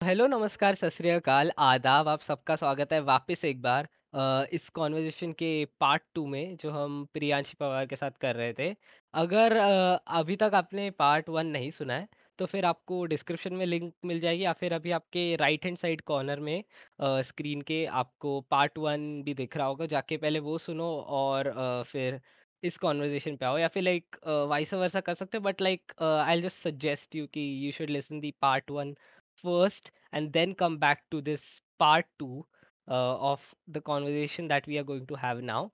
Hello, नमस्कार, सत श्री अकाल, आदाब, आप सबका स्वागत है वापस एक बार इस कन्वर्सेशन के पार्ट टू में जो हम प्रियांशी पवार के साथ कर रहे थे। अगर अभी तक आपने पार्ट वन नहीं सुना है, तो फिर आपको डिस्क्रिप्शन में लिंक मिल जाएगी या फिर अभी आपके राइट हैंड साइड कॉर्नर में स्क्रीन के आपको पार्ट वन भी दिख रहा होगा, जाके पहले वो सुनो और फिर इस कन्वर्सेशन पे आओ या फिर लाइक वाइस वर्सा कर सकते हो but like I just suggest you कि you should listen the part 1 first and then come back to this part two uh, of the conversation that we are going to have now.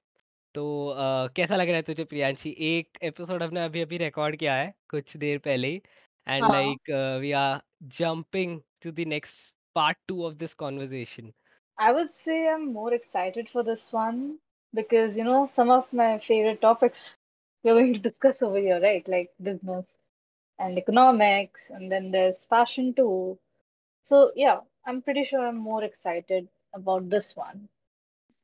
तो uh, कैसा लग रहा है तुझे प्रियांशी एक episode हमने अभी अभी रिकॉर्ड किया है कुछ देर पहले ही एंड हाँ, like we are jumping to the next part two of this conversation I would say I'm more excited for this one because, you know, some of my favorite topics we're going to discuss over here, right? Like business and economics, and then there's fashion too. So, yeah, I'm pretty sure I'm more excited about this one.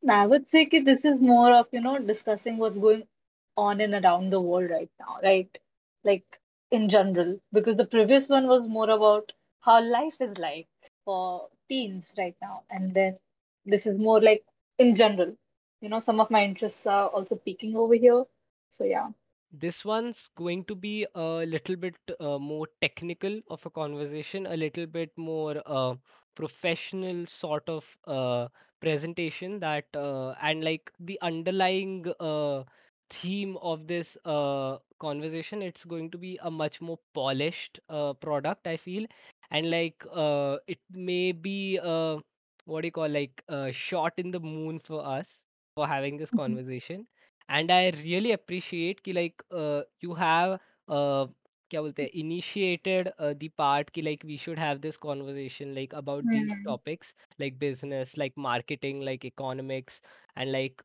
Now, I would say that this is more of, you know, discussing what's going on and around the world right now, right? Like in general, because the previous one was more about how life is like for teens right now. And then this is more like in general. You know, some of my interests are also peaking over here. So yeah. This one's going to be a little bit uh, more technical of a conversation, a little bit more uh, professional sort of uh, presentation that uh, and like the underlying uh, theme of this uh, conversation, it's going to be a much more polished uh, product, I feel, and like uh, it may be uh, what do you call like a shot in the moon for us for having this Mhm. conversation and I really appreciate कि like you have क्या बोलते हैं initiated the part कि like we should have this conversation like about these Hmm. Topics like business like marketing like economics and like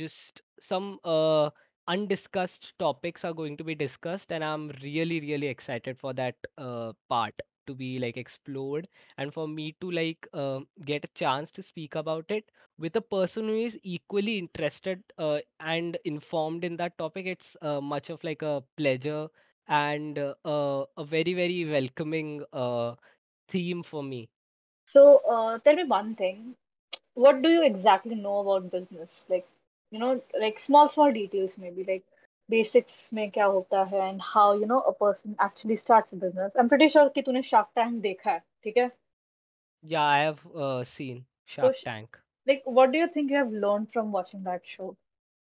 just some uh, undiscussed topics are going to be discussed and i'm really really excited for that uh, part to be like explored and for me to like uh, get a chance to speak about it with a person who is equally interested uh, and informed in that topic it's uh, much of like a pleasure and uh, uh, a very very welcoming uh, theme for me So tell me one thing. What do you exactly know about business? Like, you know, like small, small details maybe, like basics में क्या होता है and how, you know, a person actually starts a business. I'm pretty sure कि तूने Shark Tank देखा है, ठीक है? yeah i have uh, seen So, shark sh- tank like, what do you think you have learned from watching that show?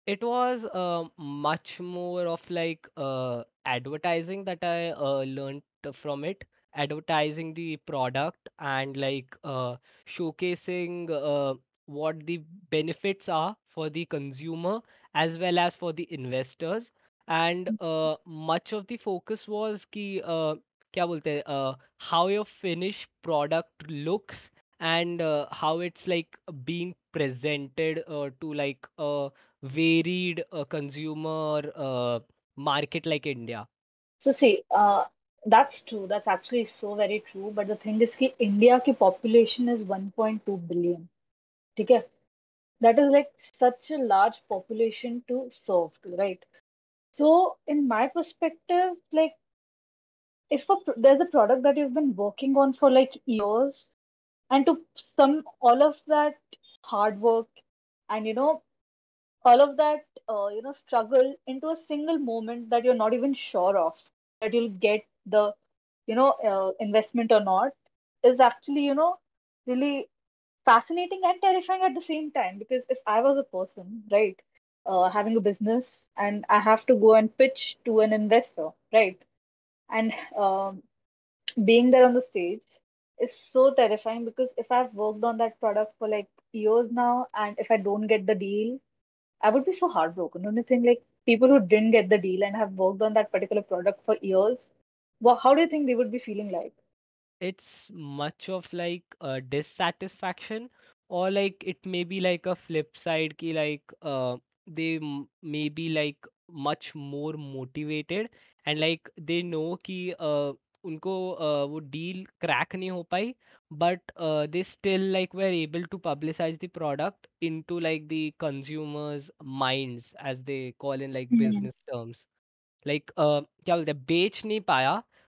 It was uh, much more of like uh, advertising that I uh, learned from it. Advertising the product and like uh, showcasing uh, what the benefits are for the consumer as well as for the investors. And uh, much of the focus was कि uh, क्या बोलते हैं uh, how your finished product looks and uh, how it's like being presented uh, to like a varied uh, consumer uh, market like India. So see, uh, that's true. That's actually so very true. But the thing is कि India की population is 1.2 billion. ठीक है? that is like such a large population to serve, to, right? So, in my perspective, like if a, there's a product that you've been working on for like years, and to sum all of that hard work and you know all of that uh, you know struggle into a single moment that you're not even sure of that you'll get the you know uh, investment or not is actually you know really fascinating and terrifying at the same time because if I was a person, right, uh, having a business and I have to go and pitch to an investor, right, and um, being there on the stage is so terrifying because if I've worked on that product for like years now and if I don't get the deal, I would be so heartbroken. You think like people who didn't get the deal and have worked on that particular product for years, well, how do you think they would be feeling like? It's much of like a dissatisfaction, or like it may be like a flip side ki like uh, they m- may be like much more motivated and like they know कि uh, उनको uh, वो deal crack नहीं हो पाई but uh, they still like were able to publicize the product into like the consumers minds as they call in like Hmm. business terms like क्या बोलते हैं बेच नहीं पाया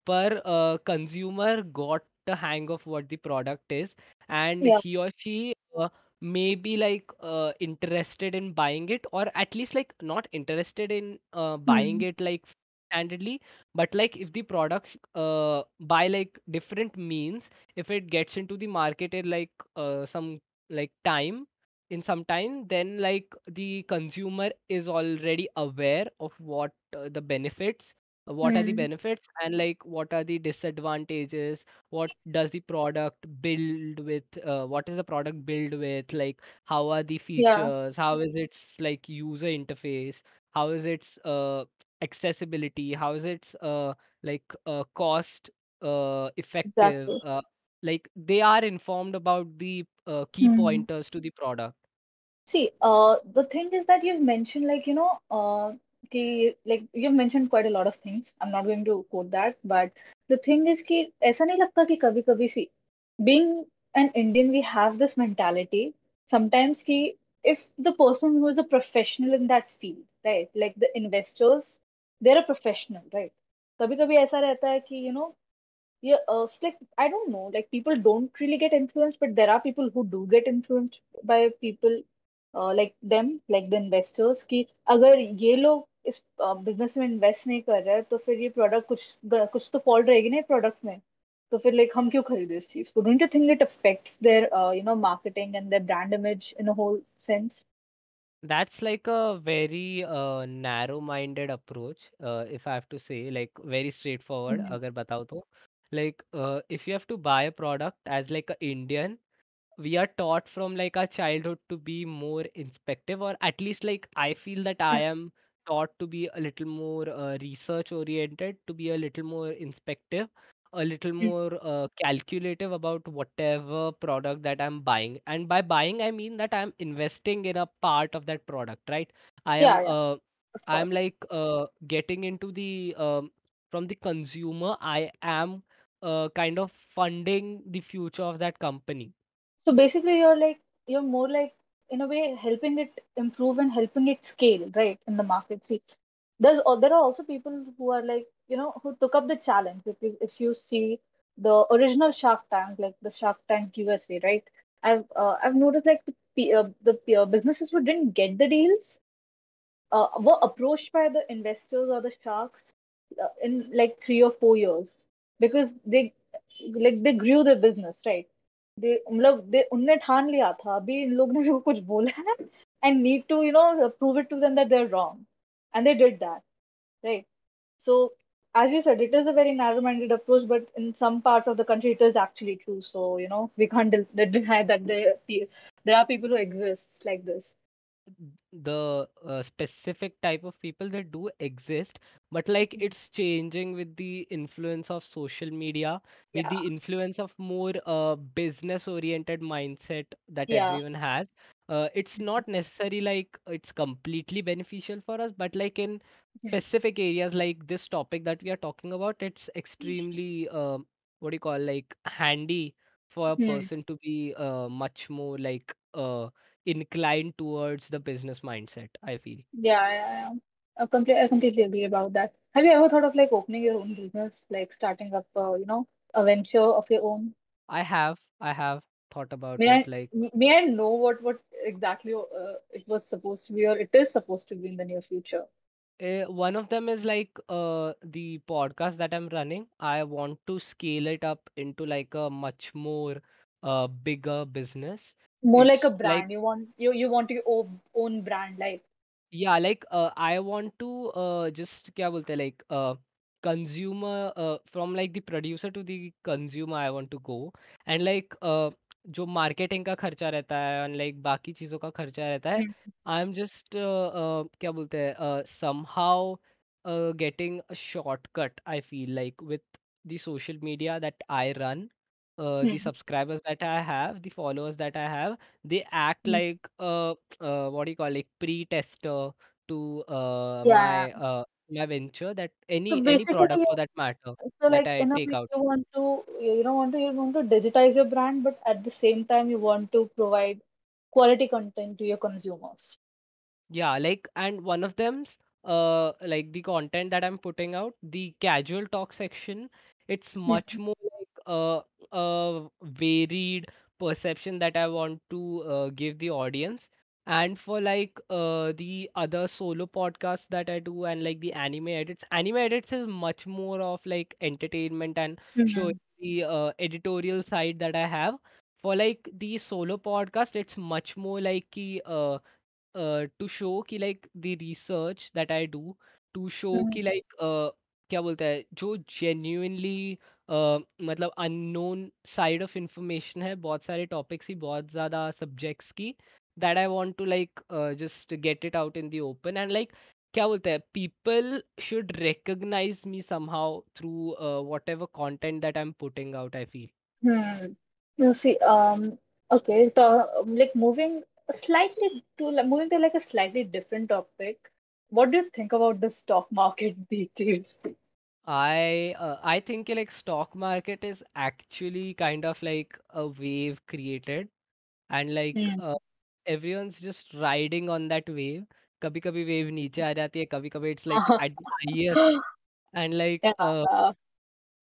per uh, consumer got the hang of what the product is and yeah. he or she uh, may be like uh, interested in buying it or at least like not interested in uh, buying mm. it like standardly but like if the product uh, by like different means if it gets into the market in like uh, some like time in some time then like the consumer is already aware of what uh, the benefits what are the Hmm. benefits and like what are the disadvantages what does the product build with uh, what is the product build with like how are the Yeah. features how is its like user interface how is its uh, accessibility how is its uh, like uh, cost uh, effective Exactly. uh, like they are informed about the uh, key Hmm. pointers to the product See, uh, the thing is that you've mentioned, like, you know, uh, कि, like, you've mentioned quite a lot of things. I'm not going to quote that, but the thing is कि ऐसा नहीं लगता कि कभी कभी see, being an Indian, we have this mentality sometimes कि if the person who is a professional in that field, right, like the investors, they're a professional, right? कभी कभी ऐसा रहता है कि you know yeah, uh, it's like I don't know, like people don't really get influenced, but there are people who do get influenced by people uh, like them, like the investors. कि अगर ये लोग इस business में invest नहीं कर रहा है तो फिर ये प्रोडक्ट कुछ कुछ तो फॉल्ट रहेगी ना प्रोडक्ट में। तो फिर लाइक हम क्यों खरीदे इस चीज़ को? Don't you think it affects their you know marketing and their brand image in a whole sense that's like a very narrow minded approach if I have to say like very straight forward अगर बताओ तो। Like if you have to buy a product as like a Indian we are taught from like our childhood to be more inspective or at least like i feel that i mm-hmm. am taught to be a little more uh, research oriented, to be a little more inspective, a little more uh, calculative about whatever product that I'm buying. And by buying, I mean that I'm investing in a part of that product, right? I am yeah yeah. uh, of I'm course. like uh, getting into the um, from the consumer, I am uh, kind of funding the future of that company. So basically, you're like you're more like in a way helping it improve and helping it scale, right, in the market. See, there's there are also people who are like you know who took up the challenge because if you see the original Shark Tank, like the Shark Tank USA, right? I've uh, I've noticed like the uh, the uh, businesses who didn't get the deals uh, were approached by the investors or the sharks uh, in like three or four years because they like they grew their business right they मतलब they उनने ठान लिया था अभी इन लोग ने मेरे को कुछ बोला है and need to you know prove it to them that they're wrong and they did that right so as you said it is a very narrow-minded approach but in some parts of the country it is actually true so you know we can't de- deny that there there are people who exist like this the uh, specific type of people that do exist but like it's changing with the influence of social media with yeah. the influence of more uh, business oriented mindset that yeah. everyone has. Uh, it's not necessary like it's completely beneficial for us but like in specific areas like this topic that we are talking about it's extremely uh, what do you call like handy for a Hmm. person to be uh, much more like uh, inclined towards the business mindset, I feel. Yeah, yeah, yeah. I completely, I completely agree about that. Have you ever thought of like opening your own business, like starting up, uh, you know, a venture of your own? I have I have thought about May it I, like may I know what what exactly uh, it was supposed to be, or it is supposed to be in the near future? uh, one of them is like uh, the podcast that I'm running. I want to scale it up into like a much more uh, bigger business. More like It's a like. You want you you want your own, own brand, like. Yeah, like uh, I want to uh, just क्या बोलते हैं like uh, consumer uh, from like the producer to the consumer I want to go and like uh, जो marketing का खर्चा रहता है and like बाकी चीज़ों का खर्चा रहता है Hmm. Just uh, uh, क्या बोलते हैं uh, somehow uh, getting a shortcut I feel like with the social media that I run uh, the subscribers that I have the followers that I have they act Hmm. like uh, uh, what do you call like pre-tester to uh, Yeah. my uh, my venture that So any any product basically, for that matter so that like I in a take way out. you want to you don't want to you want to digitize your brand, but at the same time you want to provide quality content to your consumers. Yeah, like and one of them's uh like the content that I'm putting out, the casual talk section, it's much Hmm. more uh, a varied perception that I want to uh, give the audience. And for like uh, the other solo podcasts that I do and like the anime edits, anime edits is much more of like entertainment and showing Mm-hmm. the uh, editorial side that I have. For like the solo podcast, it's much more like ki, uh, uh, to show कि like the research that I do to show कि like uh, क्या बोलते हैं जो genuinely मतलब unknown side of information है बहुत सारे टॉपिक्स ही बहुत ज़्यादा सब्जेक्ट्स की that I want to like just get it out in the open and like क्या बोलते हैं people should recognise me somehow through whatever content that I am putting out I feel slightly to like, moving to like a slightly different topic. What do you think about the stock market these days? I uh, I think like stock market is actually kind of like a wave created and like Hmm. uh, everyone's just riding on that wave. कभी कभी wave नीचे आ जाती है कभी कभी it's like at the highest and like uh, Yeah,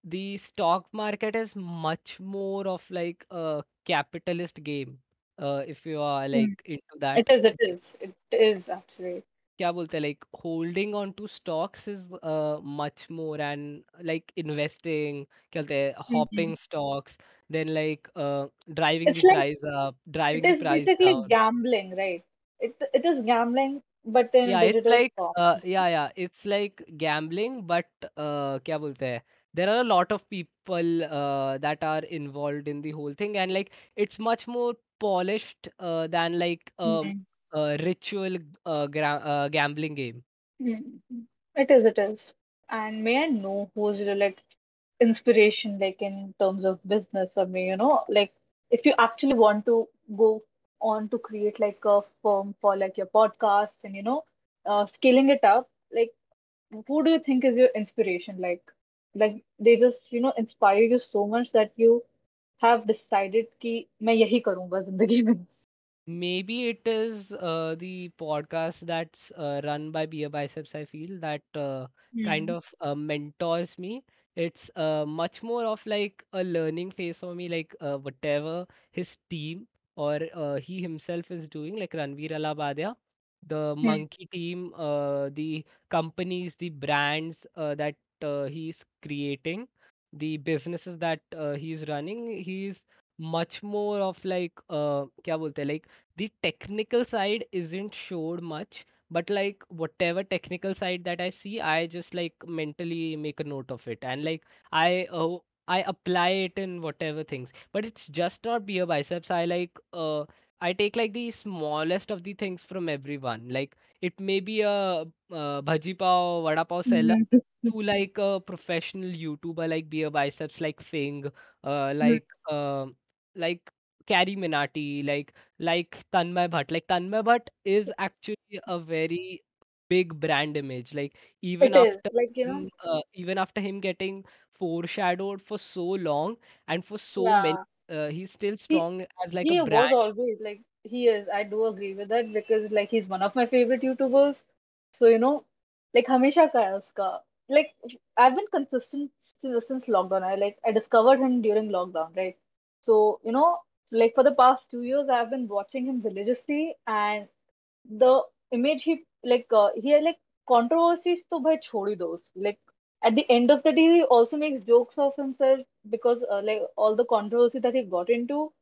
the stock market is much more of like a capitalist game uh, if you are Hmm. like into that It is, it is, it is actually. क्या बोलते हैं like holding on to stocks is uh, much more and like investing क्या बोलते हैं Mhm. hopping stocks then like uh, driving It's the like price up it driving the is price basically down gambling, right? It it is gambling, but in yeah it's digital like form. uh, yeah yeah it's like gambling but uh, क्या बोलते हैं there are a lot of people uh, that are involved in the whole thing and like it's much more polished uh, than like a, Mhm. a ritual uh, gra- uh, gambling game Mhm. It is, it is. And may I know who's your like inspiration, like in terms of business, or may you know, like if you actually want to go on to create like a firm for like your podcast and you know, uh, scaling it up, like who do you think is your inspiration? Like, like they just you know inspire you so much that you have decided कि मैं यही करूंगा जिंदगी में. Maybe it is uh, the podcast that's uh, run by Beer Biceps, I feel, that uh, kind Hmm. of uh, mentors me. It's uh, much more of like a learning phase for me, like uh, whatever his team or uh, he himself is doing, like Ranveer Allahbadia, the Hmm. Monk-E team, uh, the companies, the brands uh, that uh, he's creating, the businesses that uh, he's running, he's much more of like uh, क्या बोलते हैं like the technical side isn't showed much but like whatever technical side that i see i just like mentally make a note of it and like i uh, i apply it in whatever things but it's just not beer biceps i like uh i take like the smallest of the things from everyone like it may be a uh, bhaji pav vada pav seller Hmm. to like a professional youtuber like beer biceps like fing uh Hmm. like um like CarryMinati, like like Tanmay Bhatt. Like Tanmay Bhatt is actually a very big brand image. Like even it after like you know him, uh, even after him getting foreshadowed for so long and for so yeah. many, uh, he's still strong he, as like he a brand. was always like he is. I do agree with that because like he's one of my favorite YouTubers. So you know, like Hamisha Kailska. Like I've been consistent since lockdown. I like I discovered him during lockdown, right? So, you know, like for the past two years, I've been watching him religiously, and the image he like uh, he had like controversies to by chori those like at the end of the day he also makes jokes of himself because uh, like all the controversy that he got into.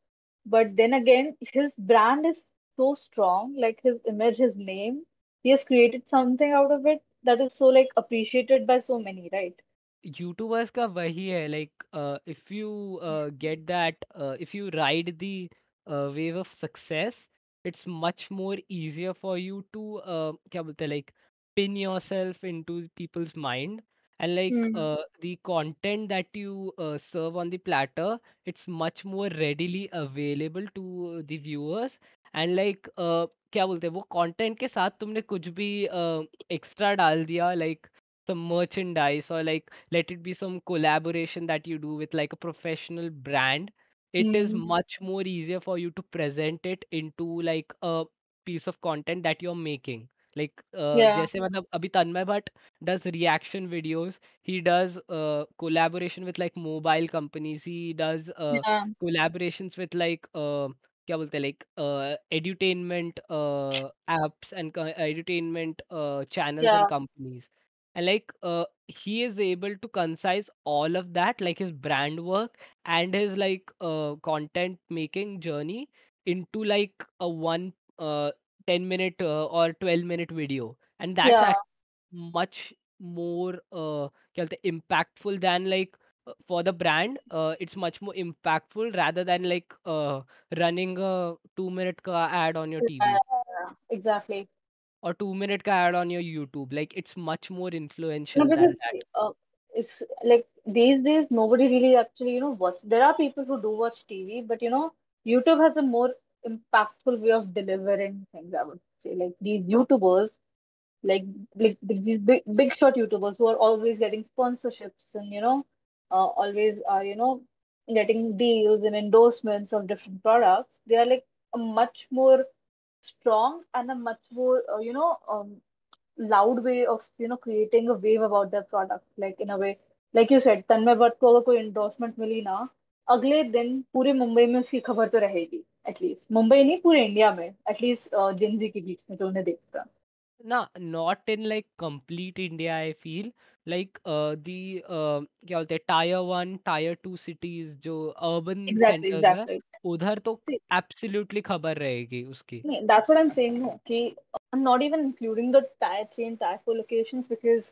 But then again his brand is so strong like his image his name he has created something out of it that is so like appreciated by so many right? YouTubers का वही है like if you get that if you ride the wave of success it's much more easier for you to क्या बोलते हैं like pin yourself into people's mind and like the content that you serve on the it's much more readily available to the viewers and like क्या बोलते हैं वो content के साथ तुमने कुछ भी एक्स्ट्रा uh, डाल दिया like like, some merchandise or like let it be some collaboration that you do with like a professional brand it is Hmm. much more easier for you to present it into like a piece of content that you're making like a, Yeah, जैसे मतलब अभी तन्मय Bhatt does reaction videos, he does uh, collaboration with like mobile companies, he does uh, yeah, collaborations with like uh, क्या बोलते हैं like uh, edutainment uh, apps and co- edutainment uh, channels yeah, and companies and like uh, he is able to concise all of that like his brand work and his like uh, content making journey into like a one uh, 10 minute uh, or 12 minute video and that's yeah. actually much more uh, क्या बोलते हैं impactful than like uh, for the brand uh, it's much more impactful rather than like uh, running a 2 minute ka ad on your yeah, yeah, TV yeah, Exactly. or 2 minute ka ad on your YouTube like it's much more No, influential than because uh, it's like these days nobody really actually you know watch. There are people who do watch TV, but you know YouTube has a more impactful way of delivering things. I would say like these YouTubers, like like these big big shot YouTubers who are always getting sponsorships and you know uh, always are you know getting deals and endorsements of different products. They are like a much more strong and a much more uh, you know um, loud way of you know creating a wave about their product like in a way like you said Tanmay Bhatt को अगर कोई endorsement मिली ना अगले दिन पूरे मुंबई में उसकी खबर तो रहेगी एटलीस्ट मुंबई नहीं पूरे इंडिया में एटलीस्ट जिंजी के बीच में जो उन्हें देखता ना not in like complete India I feel like uh, the uh, क्या बोलते हैं tier one tier two cities जो अर्बन एग्जैक्टली सेंटर्स है एग्जैक्टली उधर तो एब्सोल्युटली खबर रहेगी उसकी नहीं, that's what I'm saying. No, okay, I'm not even including the tier three and tier four locations because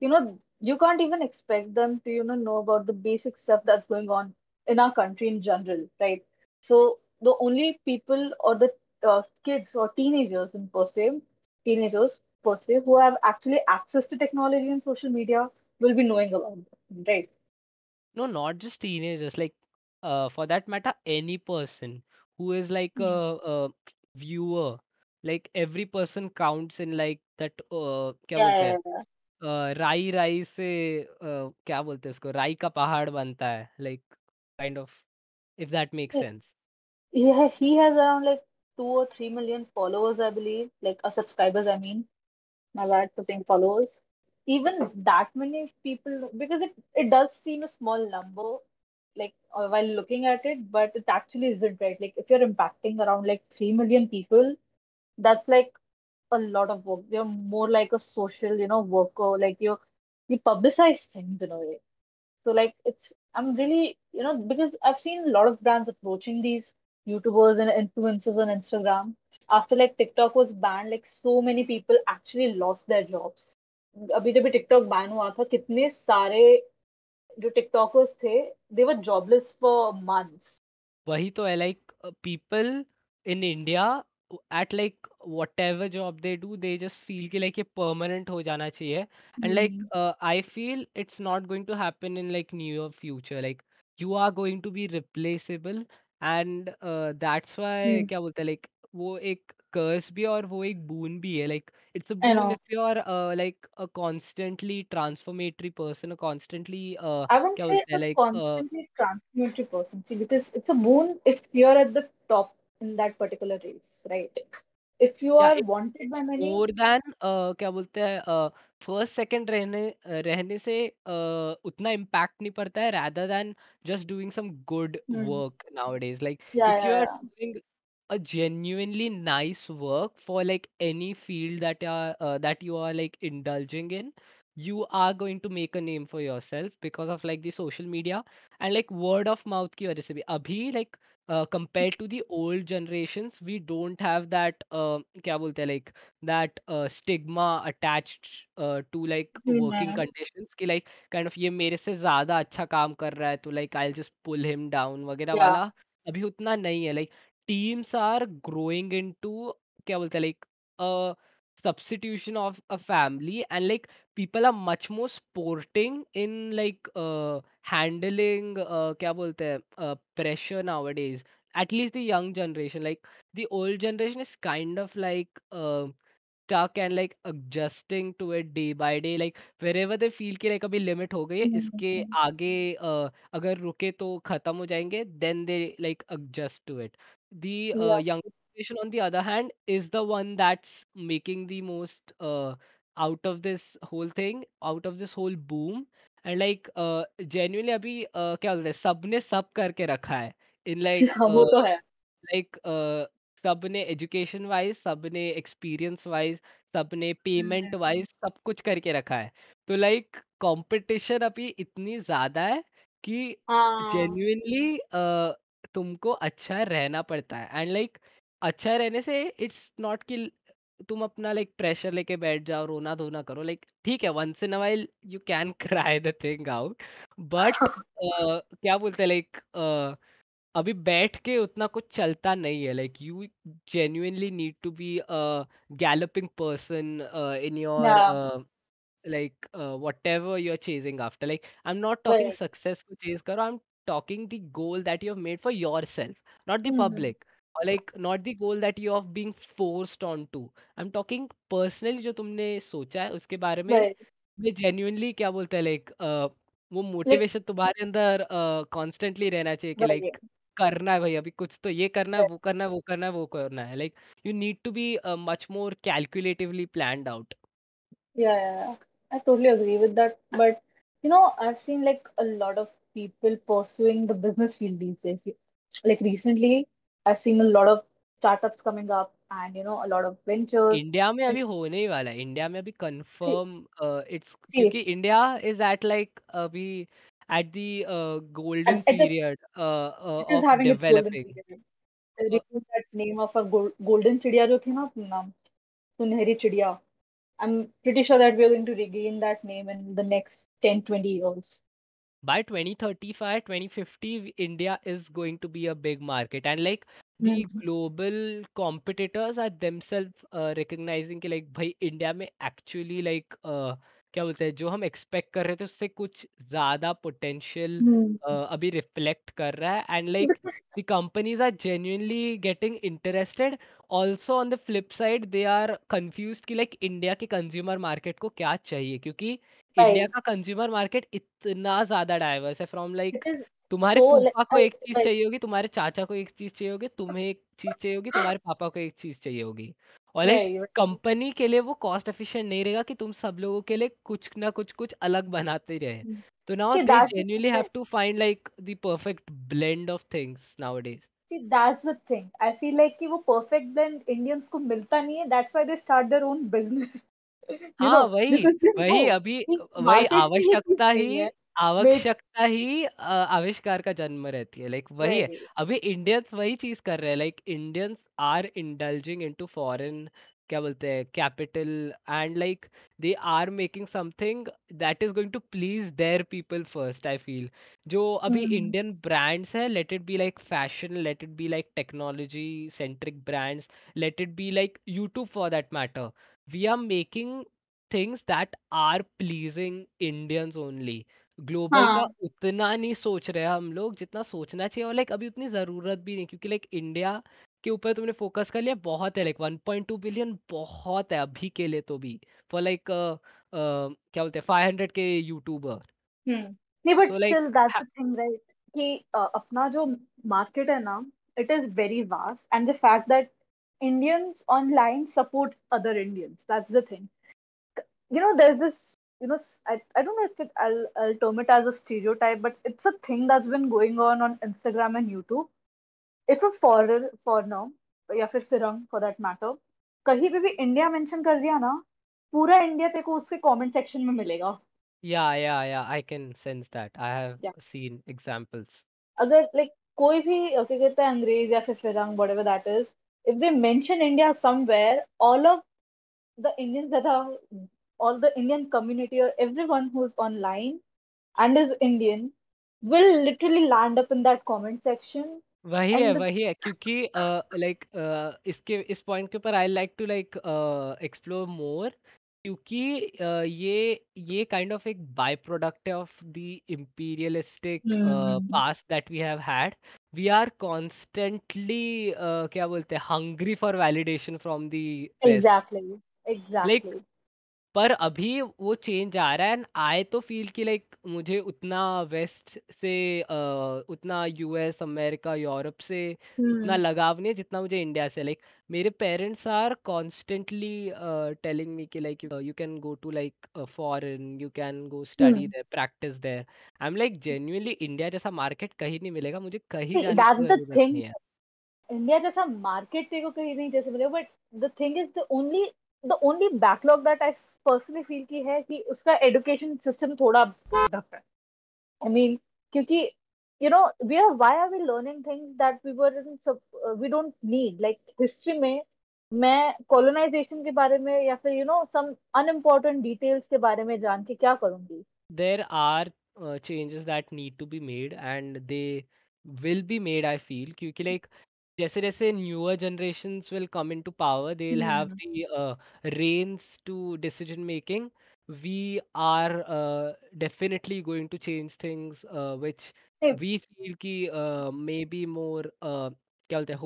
you know you can't even expect them to you know know about the basic stuff that's going on in our country in general, right? So the only people or the uh, kids or teenagers in per se, teenagers per se, who have actually access to technology and social media will be knowing about them, right? No, not just teenagers, like uh, for that matter, any person who is like a, Hmm. a viewer, like every person counts in like that uh, क्या Yeah, बोलते हैं yeah, yeah. अ, राई राई से uh, क्या बोलते हैं उसको राई का पहाड़ बनता है like kind of if that makes yeah. sense. He ha- he has around like two or three million followers, I believe, like uh, subscribers. I mean, my bad for saying followers. Even that many people, because it it does seem a small number, like uh, while looking at it, but it actually isn't right. Like if you're impacting around like three million people, that's like a lot of work. You're more like a social, you know, worker. Like you you publicize things in a way. So like it's I'm really you know because I've seen a lot of brands approaching these YouTubers and influencers on Instagram after like TikTok was banned, like so many people actually lost their jobs. अभी जब TikTok ban हुआ था कितने सारे जो TikTokers थे they were jobless for months वही तो है like people in India at like whatever job they do they just feel कि लाइक ये परमानेंट हो जाना चाहिए. And like I feel it's not going to happen in like new future like you are going to be replaceable and that's why क्या बोलते हैं like वो एक कर्स भी और वो एक बून भी है like it's a boon if you are like a constantly transformatory person a constantly क्या बोलते हैं like constantly transformatory person see because it's a boon if you are at the top in that particular race right if you are wanted by many more then क्या बोलते हैं first second रहने uh, रहने से uh, उतना impact नहीं पड़ता है rather than just doing some good work nowadays like if you are doing doing a genuinely nice work for like any field that are uh, that you are like indulging in you are going to make a name for yourself because of like the social media and like word of mouth की वजह से भी अभी like uh, compared to the old generations we don't have that uh, क्या बोलते हैं like that uh, stigma attached uh, to like working Hmm, conditions कि like kind of ये मेरे से ज़्यादा अच्छा काम कर रहा है तो like I'll just pull him down वगैरह yeah. वाला अभी उतना नहीं है like teams are growing into क्या बोलते हैं like substitution of a family and like people are much more sporting in like handling क्या बोलते हैं pressure nowadays at least the young generation like the old generation is kind of like tuck and like adjusting to it day by day like wherever the feel की like अभी limit हो गई है हम्म, इसके हम्म। आगे अगर रुके तो खत्म हो जाएँगे then they like adjust to it the uh, yeah. young competition on the other hand is the one that's making the most uh, out of this whole thing, out of this whole boom. And like uh, genuinely अभी uh, क्या बोलते हैं सबने सब करके रखा है in like हाँ, वो uh, तो है। लाइक सबने एजुकेशन वाइज सबने एक्सपीरियंस वाइज सबने हुँ, पेमेंट वाइज सब कुछ करके रखा है तो लाइक कंपटीशन अभी इतनी ज़्यादा है कि हाँ, जेन्युइनली तुमको अच्छा रहना पड़ता है एंड लाइक अच्छा रहने से इट्स नॉट कि तुम अपना लाइक प्रेशर लेके बैठ जाओ रोना धोना करो लाइक ठीक है once in a while you can cry the thing out but क्या बोलते हैं लाइक अभी बैठ के उतना कुछ चलता नहीं है like you genuinely need to be a galloping person uh, in your या uh, like uh, whatever you're chasing after like i'm not talking वही। success को chase करो i'm talking the goal that you have made for yourself not the hmm, hmm, public or like not the goal that you are being forced onto i'm talking personally जो तुमने सोचा है उसके बारे में मैं genuinely क्या बोलते हैं लाइक वो लाइक मोटिवेशन तुम्हारे अंदर कॉन्स्टेंटली रहना चाहिए कि लाइक करना है भाई अभी कुछ तो ये करना है वो करना है वो करना है वो करना है like you need to be much more calculatively planned out yeah, yeah. I totally agree with that. But you know, I've seen like a lot of people pursuing the business field these days. Like recently, I've seen a lot of startups coming up and you know, a lot of ventures. India में And अभी होने ही वाला है India में अभी see, confirm it's see, क्योंकि India is at like अभी at the at, golden at this, period it is of having its golden developing period. I recall that name of a gold, golden चिड़िया जो थी ना अपना नाम सुनहरी चिड़िया. I'm pretty sure that we are going to regain that name in the next 10, 20 years. By 2035 2050 india is going to be a big market and like the Hmm. global competitors are themselves uh, recognizing कि like भाई India में actually like uh, क्या बोलते हैं जो हम expect कर रहे थे उससे कुछ ज़्यादा पोटेंशियल Hmm. अभी रिफ्लेक्ट कर रहा है and like the companies are genuinely getting interested also on the flip side they are confused कि like इंडिया के कंज्यूमर मार्केट को क्या चाहिए क्योंकि इंडिया. का कंज्यूमर मार्केट इतना ज़्यादा डाइवर्स है फ्रॉम लाइक तुम्हारे like, फूफा को एक चीज़ चाहिए होगी, तुम्हारे चाचा को एक चीज़ चाहिए होगी, तुम्हें एक चीज़ चाहिए होगी, तुम्हारे पापा को एक चीज़ चाहिए होगी। और लाइक. कंपनी के लिए वो कॉस्ट एफिशिएंट नहीं रहेगा कि तुम सब लोगों के लिए कुछ ना कुछ कुछ अलग बनाते रहे। Hmm. तो now See, they that's the thing, genuinely have right? To find like the perfect blend of things nowadays. See, that's the thing. I feel like कि वो perfect blend Indians को मिलता नहीं है. That's why they start their own business. हाँ, वही, वही अभी वही आवश्यकता ही आवश्यकता ही अ, आविष्कार का जन्म रहती है, लाइक वही है। अभी इंडियंस वही चीज़ कर रहे हैं, like Indians are indulging into foreign क्या बोलते हैं capital and like they are making something that is going to please their people first I feel. जो अभी. इंडियन ब्रांड्स हैं, let it be like fashion, let it be like technology centric brands, let it be like YouTube for that matter. We are making things that are pleasing Indians only global का हाँ. उतना नहीं सोच रहे हम लोग जितना सोचना चाहिए और लाइक अभी उतनी ज़रूरत भी नहीं क्योंकि लाइक इंडिया के ऊपर तुमने फोकस कर लिया बहुत है लाइक 1.2 बिलियन बहुत है अभी के लिए तो भी फॉर लाइक क्या बोलते हैं 500 के यूट्यूबर Hmm. नहीं, तो like still that's the thing, right? कि uh, अपना जो मार्केट है ना, it is very vast and the fact that Indians online support other Indians, that's the thing. you know, there's this, you know, s- I, I don't know if it, I'll, I'll term it as a stereotype, but it's a thing that's been going on on Instagram and YouTube. If a foreigner, foreigner या फिर फिरंग for that matter, कहीं पे भी India mention कर दिया ना, पूरा India तेरे को उसके कमेंट सेक्शन में मिलेगा. या या या I can sense that I have Yeah. Scene examples अगर लाइक कोई भी uh, क्या कहते हैं अंग्रेज या फिर फिरंग whatever that is, if they mention India somewhere, all of the Indians that are all the Indian community or everyone who's online and is Indian will literally land up in that comment section. वही है And the, वही है क्योंकि like इसके इस point के ऊपर I like to like explore more क्योंकि अ, ये ये काइंड ऑफ एक बाय प्रोडक्ट है of the imperialistic Hmm. Past that we have had we are constantly क्या बोलते हैं hungry for validation from the waste exactly, like exactly. पर अभी वो चेंज आ रहा है एंड आई तो फ़ील कि लाइक मुझे उतना वेस्ट से अ, उतना यूएस, अमेरिका, यूरोप से उतना. लगाव नहीं है जितना मुझे इंडिया से लाइक मेरे parents are constantly telling me कि like you can go to like foreign, you can go study. There, practice there. I am like genuinely India जैसा मार्केट कहीं नहीं मिलेगा, मुझे कहीं जाने की ज़रूरत. नहीं है। इंडिया जैसा मार्केट तेरे को कहीं नहीं जैसे मिलेगा but the thing is the only the only backlog that I personally feel की है कि उसका एजुकेशन सिस्टम थोड़ा डफ है। आई मीन क्योंकि you know we are why are we learning things that we were we don't need like history में मैं कॉलोनाइजेशन के बारे में या फिर you know some unimportant details के बारे में जान के क्या करूँगी? Are uh, changes that need to be made and they will be made i feel क्योंकि like जैसे जैसे generations will come into power they'll have hmm the uh, reins to decision making we are uh, definitely going to change things uh, which we feel ki uh, may be more uh, क्या बोलते हैं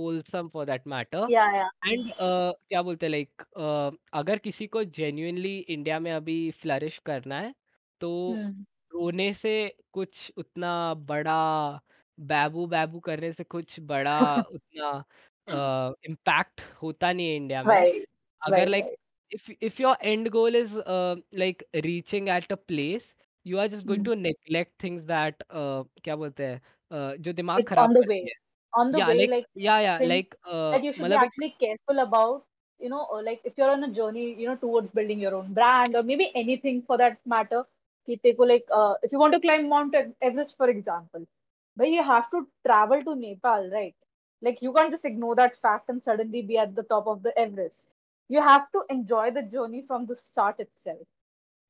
that matter या या and क्या बोलते हैं like अगर किसी को जेन्युइनली इंडिया में अभी फ्लरिश करना है तो हम्म रोने से कुछ उतना बड़ा बैबू बैबू करने से कुछ बड़ा उतना इम्पैक्ट होता नहीं है इंडिया में अगर like right if if your end goal is uh, like reaching at a place you are just going to neglect things that uh, क्या बोलते हैं uh, जो दिमाग it's खराब on the way है on the या way लाइक like या या things like that you should be मतलब actually careful about you know or like if you're on a journey you know towards building your own brand or maybe anything for that matter कि तेरे को like uh, if you want to climb Mount Everest for example but you have to travel to Nepal right like you can't just ignore that fact and suddenly be at the top of the Everest you have to enjoy the journey from the start itself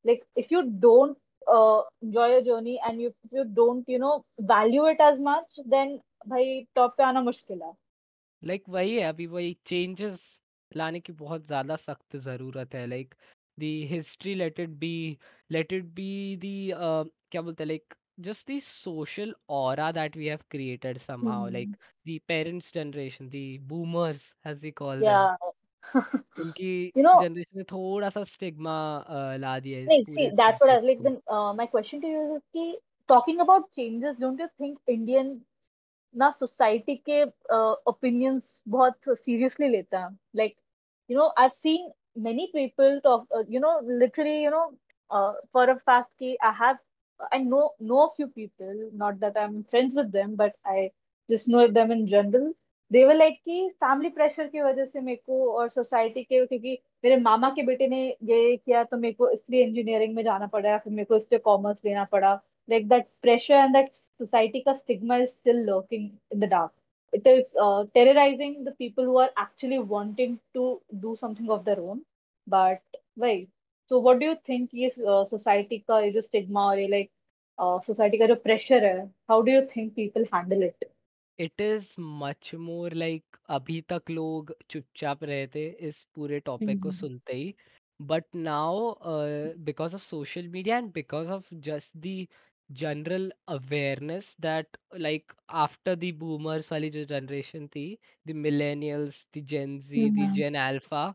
like if you don't uh, enjoy your journey and you if you don't you know value it as much then भाई top पे आना मुश्किल है like वही है अभी वही changes लाने की बहुत ज़्यादा सख्त ज़रूरत है like the history late it B let it be the क्या बोलते हैं like just the social aura that we have created somehow Hmm. like the parents generation the boomers as we call them Yeah. उनकी You know, generation ने थोड़ा सा stigma ला दिया है इस no, see, पूरे that's what I was concept like. को Then, uh, my question to you is कि talking about changes, don't you think Indian ना सोसाइटी के ओपिनियंस बहुत सीरियसली लेता है like you know I have seen many people talk you know literally you know for a fact कि आई have I know know few people not that I M friends with them but I just know them in general they were like कि family pressure की वजह से मेरे को और society के क्योंकि मेरे मामा के बेटे ने ये किया तो मेरे को इसलिए इंजीनियरिंग में जाना पड़ा फिर मेरे को इसलिए कॉमर्स लेना पड़ा like that pressure and that society ka stigma is still lurking in the dark. It is uh, terrorizing the people who are actually wanting to do something of their own. But why? So what do you think ये uh, society का ये जो stigma और ये like uh, society का जो pressure है, how do you think people handle it? It is much more like अभी तक लोग चुपचाप रहे थे इस पूरे टॉपिक को Hmm. सुनते ही but now because of social media and because of just the general awareness that like after the boomers वाली जो जनरेशन थी the millennials the Gen Z the. Gen Alpha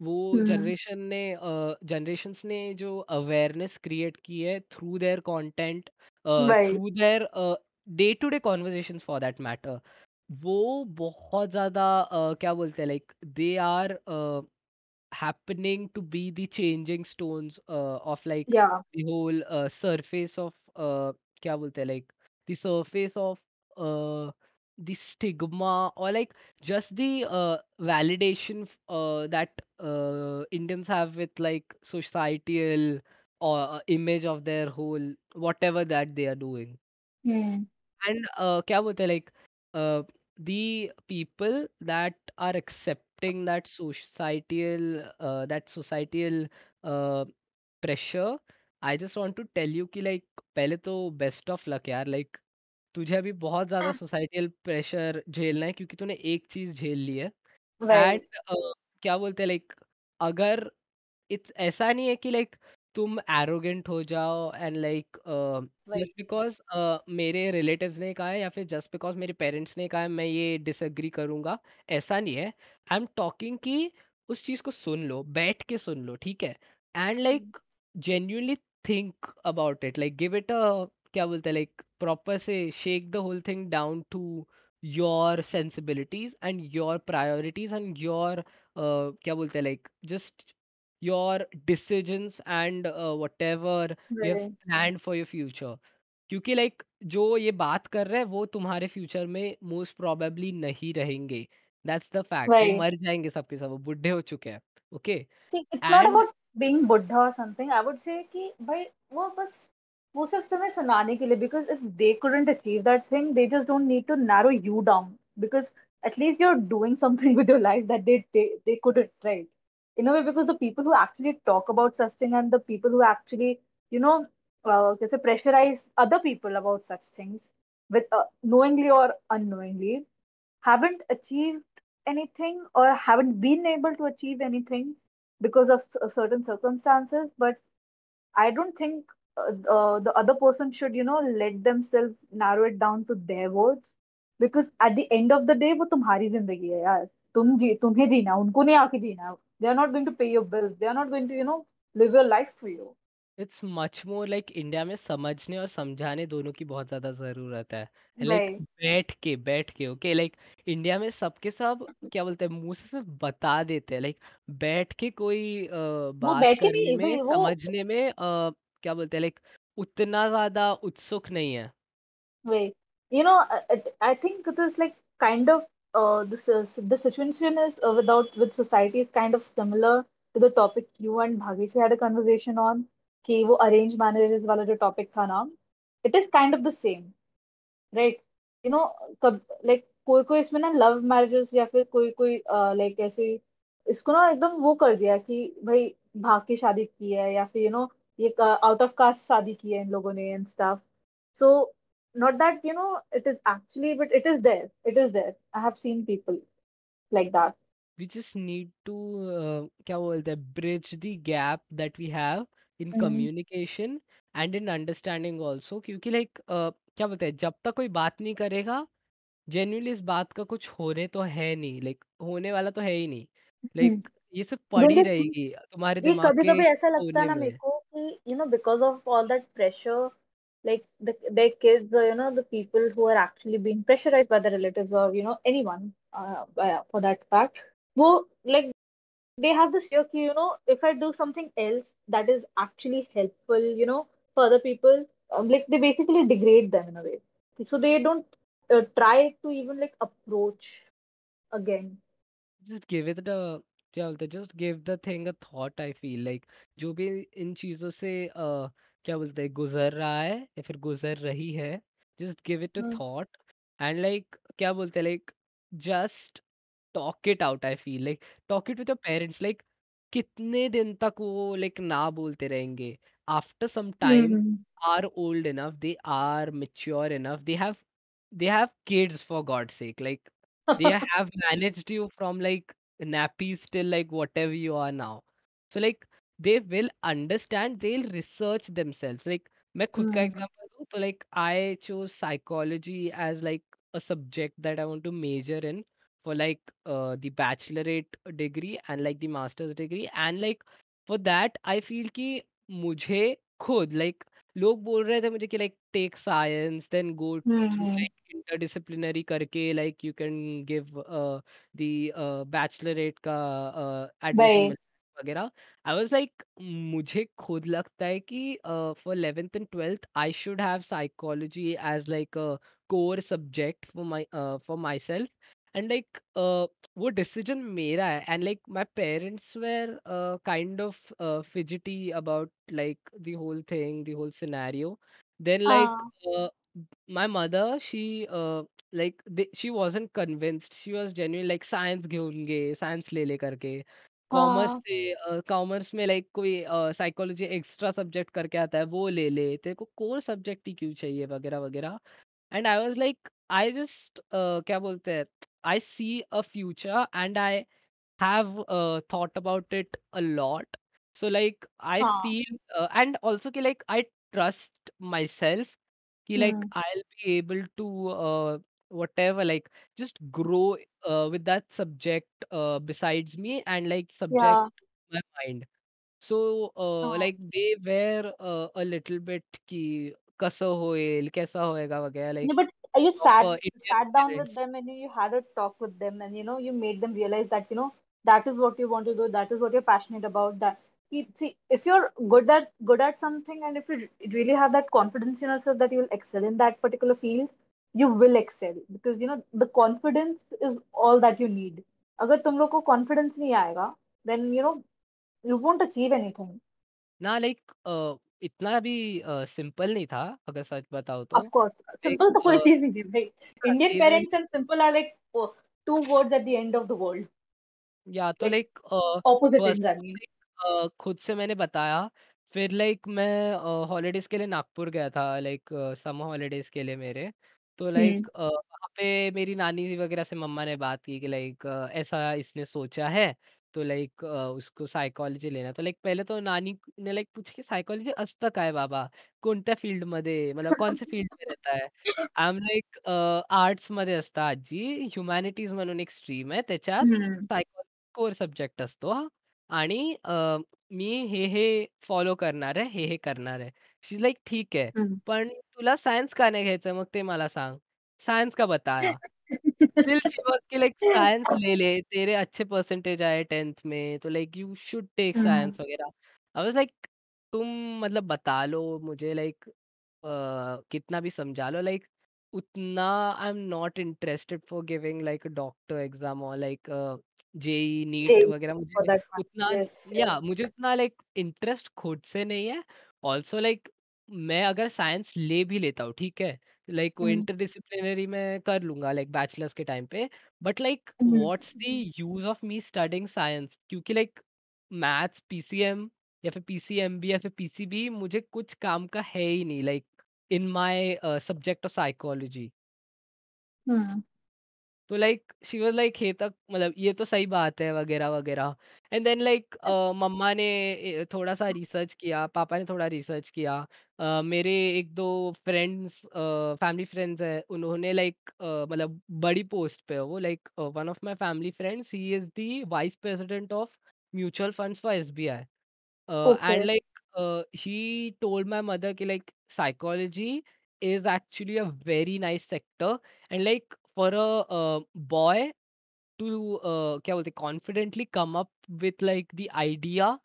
वो हम्म। जनरेशन ने जनरेशन uh, ने जो awareness create की है through their content through their day to day conversation for that matter वो बहुत ज़्यादा uh, क्या बोलते हैं like they are happening to be the stone of like surface of क्या बोलते हैं like the of the stigma or like just the uh, validation f- uh, that uh, Indians have with like societal or uh, image of their whole whatever that they are doing Hmm. and uh, क्या बोलते हैं like uh, the people that are accepting that societal uh, that societal uh, pressure I just want to tell you कि like पहले तो best of luck यार like तुझे अभी बहुत ज़्यादा सोसाइटल प्रेशर झेलना है क्योंकि तूने एक चीज़ झेल ली है. एंड क्या बोलते हैं लाइक अगर इट्स ऐसा नहीं है कि लाइक तुम एरोगेंट हो जाओ एंड लाइक. जस्ट बिकॉज़ मेरे रिलेटिव्स ने कहा है या फिर जस्ट बिकॉज़ मेरे पेरेंट्स ने कहा है मैं ये डिसएग्री करूँगा ऐसा नहीं है। आई एम टॉकिंग कि उस चीज़ को सुन लो बैठ के सुन लो ठीक है? And like genuinely think about it like give it a क्या बोलते हैं लाइक प्रॉपर से shake the whole thing down to your sensibilities and your priorities and your क्या बोलते हैं like just your decisions and whatever you have Right. planned for your future क्योंकि like जो ये बात कर रहे हैं वो तुम्हारे फ्यूचर में मोस्ट प्रोबेबली नहीं रहेंगे दैट्स द फैक्ट वो Right. मर जाएँगे सबके सब वो बुढ़े हो चुके हैं okay See, it's not and about being Buddha or something. I would say कि भाई वो बस वो सिर्फ तुम्हें सुनाने के लिए because if they couldn't achieve that thing, they just don't need to narrow you down because at least you're doing something with your life that they they, they couldn't, right? In a way, because the people who actually talk about such thing and the people who actually, you know, uh, कैसे pressurize other people about such things with uh, knowingly or unknowingly haven't achieved anything or haven't been able to achieve anything because of c- certain circumstances but i don't think uh, uh, the other person should you know let themselves narrow it down to their words because at the end of the day वो तुम्हारी ज़िंदगी है यार तुम जी तुम्हें जीना है, उनको नहीं आके जीना है. they are not going to pay your bills they are not going to you know live your life for you it's much more like India में समझने और समझाने दोनों की बहुत ज़्यादा ज़रूरत है लाइक right बैठ के बैठ के ओके लाइक इंडिया में सबके सब क्या बोलते हैं मुँह से सिर्फ़ बता देते हैं लाइक बैठ के कोई अ, वो बात करने में समझने में अ, क्या बोलते हैं लाइक उतना ज़्यादा उत्सुक नहीं है। वे you know I think it is like kind of this situation is without with society is kind of similar to the topic you and Bhagesh had a conversation on कि वो अरेंज मैरिजेस वाला जो topic था ना it is kind of the same right you know कब like कोई कोई इसमें ना लव मैरिजेस या फिर कोई कोई uh, लाइक ऐसे, इसको ना एकदम वो कर दिया कि भाई भाग की शादी की है या फिर यू नो ये आउट ऑफ़ कास्ट शादी की है इन लोगों ने and stuff so not that you know it is actually but it is there it is there I have seen people like that we just need to uh, क्या बोलते हैं bridge the gap that we have in communication and in understanding also. क्योंकि like uh, क्या बोलते हैं जब तक कोई बात नहीं करेगा जेन्युइनली इस बात का कुछ होने तो है नहीं लाइक होने वाला तो है ही नहीं. लाइक ये डोंट पड़ी रहेगी तुम्हारे दिमाग कभी कभी ऐसा लगता है ना मेरे को you know because of all that pressure like the, their kids or you know the people who are actually being pressurized by their relatives or you know anyone uh, for that fact who like they have this fear you know if i do something else that is actually helpful you know for other people um, like they basically degrade them in a way. So they don't uh, try to even like approach again. Just give it a क्या बोलते हैं just give the thing a thought I feel like जो भी इन चीज़ों से अ, क्या बोलते हैं गुजर रहा है या फिर गुजर रही है just give it a. Thought and like क्या बोलते हैं like just talk it out I feel like talk it with your parents like कितने दिन तक वो लाइक ना बोलते रहेंगे after some time. Are old enough they are mature enough they have they have kids for god's sake like they have managed you from like nappies till like whatever you are now so like they will understand they'll research themselves like मैं खुद का Hmm. Example दूं तो like I chose psychology as like a subject that I want to major in for like uh, the bachelorate degree and like the master's degree and like for that I feel कि मुझे खुद like लोग बोल रहे थे मुझे कि like take science then go interdisciplinary करके like you can give the bachelorette का uh, एडमिशन वगैरह। आई वाज लाइक मुझे खुद लगता है कि for 11th and 12th I should have psychology as like a core subject for my for myself and like वो decision मेरा है and like my parents were kind of fidgety about like the whole thing the whole scenario then हाँ। uh, my mother she uh, like they, she wasn't convinced. She was genuine like science घेऊन science ले ले करके. Commerce हाँ। से commerce में like कोई psychology extra subject करके आता है वो ले ले. तेरे को कोर सब्जेक्ट ही क्यों चाहिए? वगैरह वगैरह. And I was like I just क्या बोलते हैं? आई सी a future and I have uh, thought about it a lot so like i हाँ feel uh, and also ki, like i trust myself ki, like Hmm. i'll be able to uh, whatever like just grow uh, with that subject uh, besides me and like Yeah. subject my mind सो अ, हाँ, like they were a, a little bit की कसं होईल, कैसा होएगा वगैरह No, like but you of sat Indian sat down with parents them and you had a talk with them and you know you made them realize that you know that is what you want to do, that is what you're passionate about. That you- see if you're good at good at something and if you really have that confidence in yourself that you will excel in that particular field, you will excel because you know the confidence is all that you need. अगर तुम लोग को confidence नहीं आएगा, then you know you won't achieve anything. ना like अ, इतना भी simple नहीं था अगर सच बताओ तो। ऑफ़ कोर्स सिंपल तो कोई चीज़ नहीं थी भाई। Indian parents and simple are like two words at the end of the world या तो लाइक ऑपोजिट एग्जैक्टली खुद से मैंने बताया। फिर लाइक मैं हॉलीडेज के लिए नागपुर गया था लाइक समर हॉलीडेज के लिए मेरे। तो लाइक वहाँ पे मेरी नानी वगैरह से मम्मा ने बात की कि लाइक ऐसा इसने सोचा है। तो लाइक अ, उसको सायकॉलॉजी लेना है। तो लाइक पहले तो नानी ने लाइक पूछा की "सायकॉलॉजी असतं काय बाबा? कोणत्या फील्डमध्ये मतलब कौन-से फील्ड में रहता है?" आय एम लाइक अ, आर्ट्समध्ये असतं आजी, ह्युमॅनिटीज म्हणून एक स्ट्रीम आहे त्याच्यात Hmm. सायकॉलॉजी कोर सब्जेक्ट असतो हा आणि अ, मी हे, हे फॉलो करणार आहे, हे, हे करणार आहे. शी इज लाइक ठीक है, Hmm. पण तुला सायन्स का नाही घ्यायचं मग ते मला सांग. सायन्स का बताया. स्टिल शी वाज की लाइक सायन्स ले ले, तेरे अच्छे परसेंटेज आए 10th में, तो like you should take. Science वगैरह. आई वाज लाइक तुम मतलब बता लो मुझे लाइक अ, कितना भी समझा लो लाइक उतना I am not interested for giving like doctor exam और लाइक जेई नीट वगैरह for मुझे that one. उतना Yes, या yes. मुझे उतना लाइक इंटरेस्ट खुद से नहीं है। ऑल्सो लाइक मैं अगर साइंस ले भी लेता हूँ, ठीक है? लाइक कोई Hmm. इंटरडिसिप्लिनरी में कर लूँगा लाइक बैचलर्स के टाइम पे। But like Hmm. What's the use of me studying science? क्योंकि लाइक मैथ्स, पीसीएम या फिर पीसीएमबी या फिर पीसीबी मुझे कुछ काम का है ही नहीं like in my subject of psychology. Hmm. तो लाइक शी वाज़ लाइक हे तक मतलब ये तो सही बात है वगैरह, वगैरह। एंड देन लाइक मम्मा ने ए, थोड़ा-सा रिसर्च किया, पापा ने थोड़ा रिसर्च किया। अ, मेरे 1-2 फ्रेंड्स फैमिली फ्रेंड्स हैं, उन्होंने लाइक मतलब बड़ी पोस्ट पे है वो like one of my family friends he is the vice president of mutual funds for SBI. Uh, and Okay. like uh, he told my mother ki like psychology is actually a very nice sector and like for a uh, boy to uh, क्या बोलते confidently come up with like the idea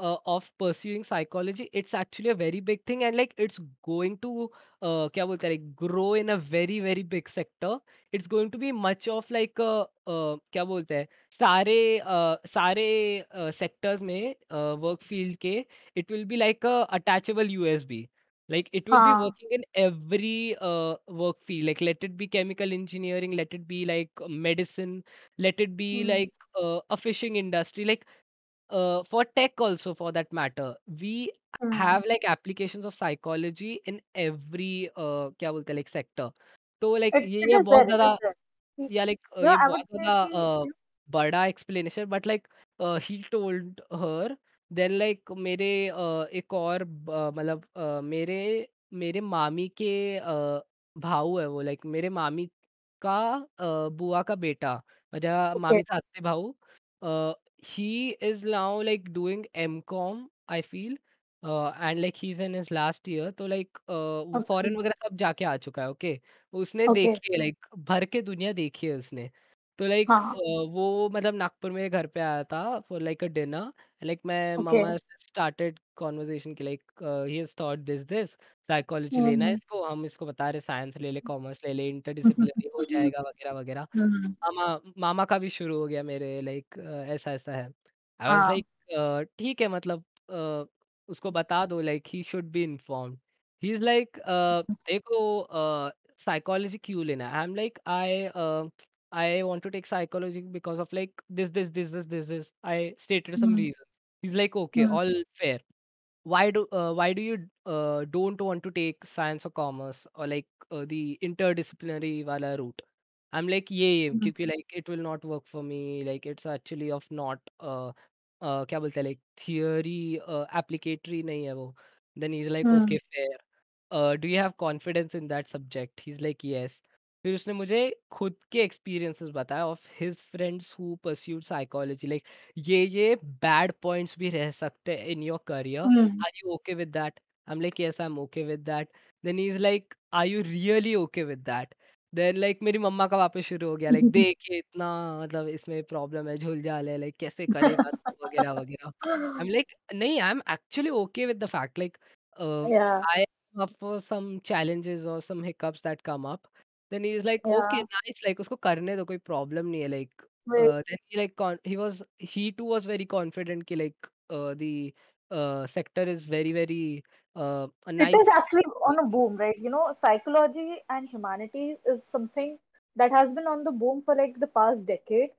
uh, of pursuing psychology it's actually a very big thing and like it's going to uh, क्या बोलते हैं like grow in a very very big sector it's going to be much of like a uh, क्या बोलते हैं सारे uh, सारे sectors में work field के it will be like a attachable USB like it will be हाँ. working in every uh, work field like let it be chemical engineering let it be like medicine let it be Hmm. like uh, a fishing industry like uh, for tech also for that matter we Hmm. have like applications of psychology in every uh, क्या बोलते हैं like sector तो like It ये it ये is बहुत there. It ज़्यादा is there. You या like know, ये I would बहुत say ज़्यादा कि अ, बड़ा explanation but like he told her then like मेरे अ, एक और ब मतलब अ, मेरे मेरे मामी के अ, भाऊ है वो लाइक मेरे मामी का अ, बुआ का बेटा माझ्या okay. मामीचा आत्ते भाऊ he is now like doing M Com I feel and like he is in his last year तो लाइक वो Okay. फॉरेन वगैरह सब जाके आ चुका है, ओके? उसने Okay. देखी है लाइक भर के दुनिया देखी है उसने। तो लाइक हाँ. वो मतलब नागपुर में घर पे आया था for like a dinner like मैं. मम्मा से स्टार्टेड कन्वर्सेशन की like he has thought this this psychology लेना है. इसको, हम इसको बता रहे साइंस ले ले, कॉमर्स ले ले, इंटरडिसिप्लिनरी हो जाएगा वगैरह, वगैरह। मामा मामा का भी शुरू हो गया मेरे लाइक ऐसा-ऐसा है। आई वाज़ हाँ. लाइक ठीक है मतलब अ, उसको बता दो like he should be informed. He is like देखो साइकोलॉजी क्यों लेना I am like I I want to take psychology because of like this, this, this, this, this, this. I stated some Hmm. reasons. He's like, okay, Hmm. all fair. Why do uh, why do you uh, don't want to take science or commerce or like uh, the interdisciplinary wala route? I'm like, ये ये Hmm. क्योंकि like it will not work for me. Like it's actually of not uh, uh, क्या बोलते हैं like theory uh, applicatory नहीं है वो. Then he's like, Hmm. okay, fair. Uh, do you have confidence in that subject? He's like, yes. फिर उसने मुझे खुद के एक्सपीरियंसेस बताया of his friends who pursued psychology. Like ये ये बैड पॉइंट्स भी रह सकते हैं in your career. Hmm. Are you okay with that? I am like yes I am okay with that. Then he is like are you really okay with that? Then like मेरी मम्मा का वापस शुरू हो गया। लाइक देख ये इतना मतलब इसमें प्रॉब्लम है झूल झुलझाल है लाइक कैसे करेगा वगैरह वगैरह। आई एम लाइक नहीं I am actually okay with the fact. Like I up for some challenges or some hiccups that come up Then he's like, "Okay, yeah. nice." Like उसको करने दो कोई प्रॉब्लम नहीं है like Wait. uh, then he like con he was he too was very confident कि like uh, the uh, sector is very very uh, a It is actually on a boom, right? You know, psychology and humanities is something that has been on the boom for like the past decade,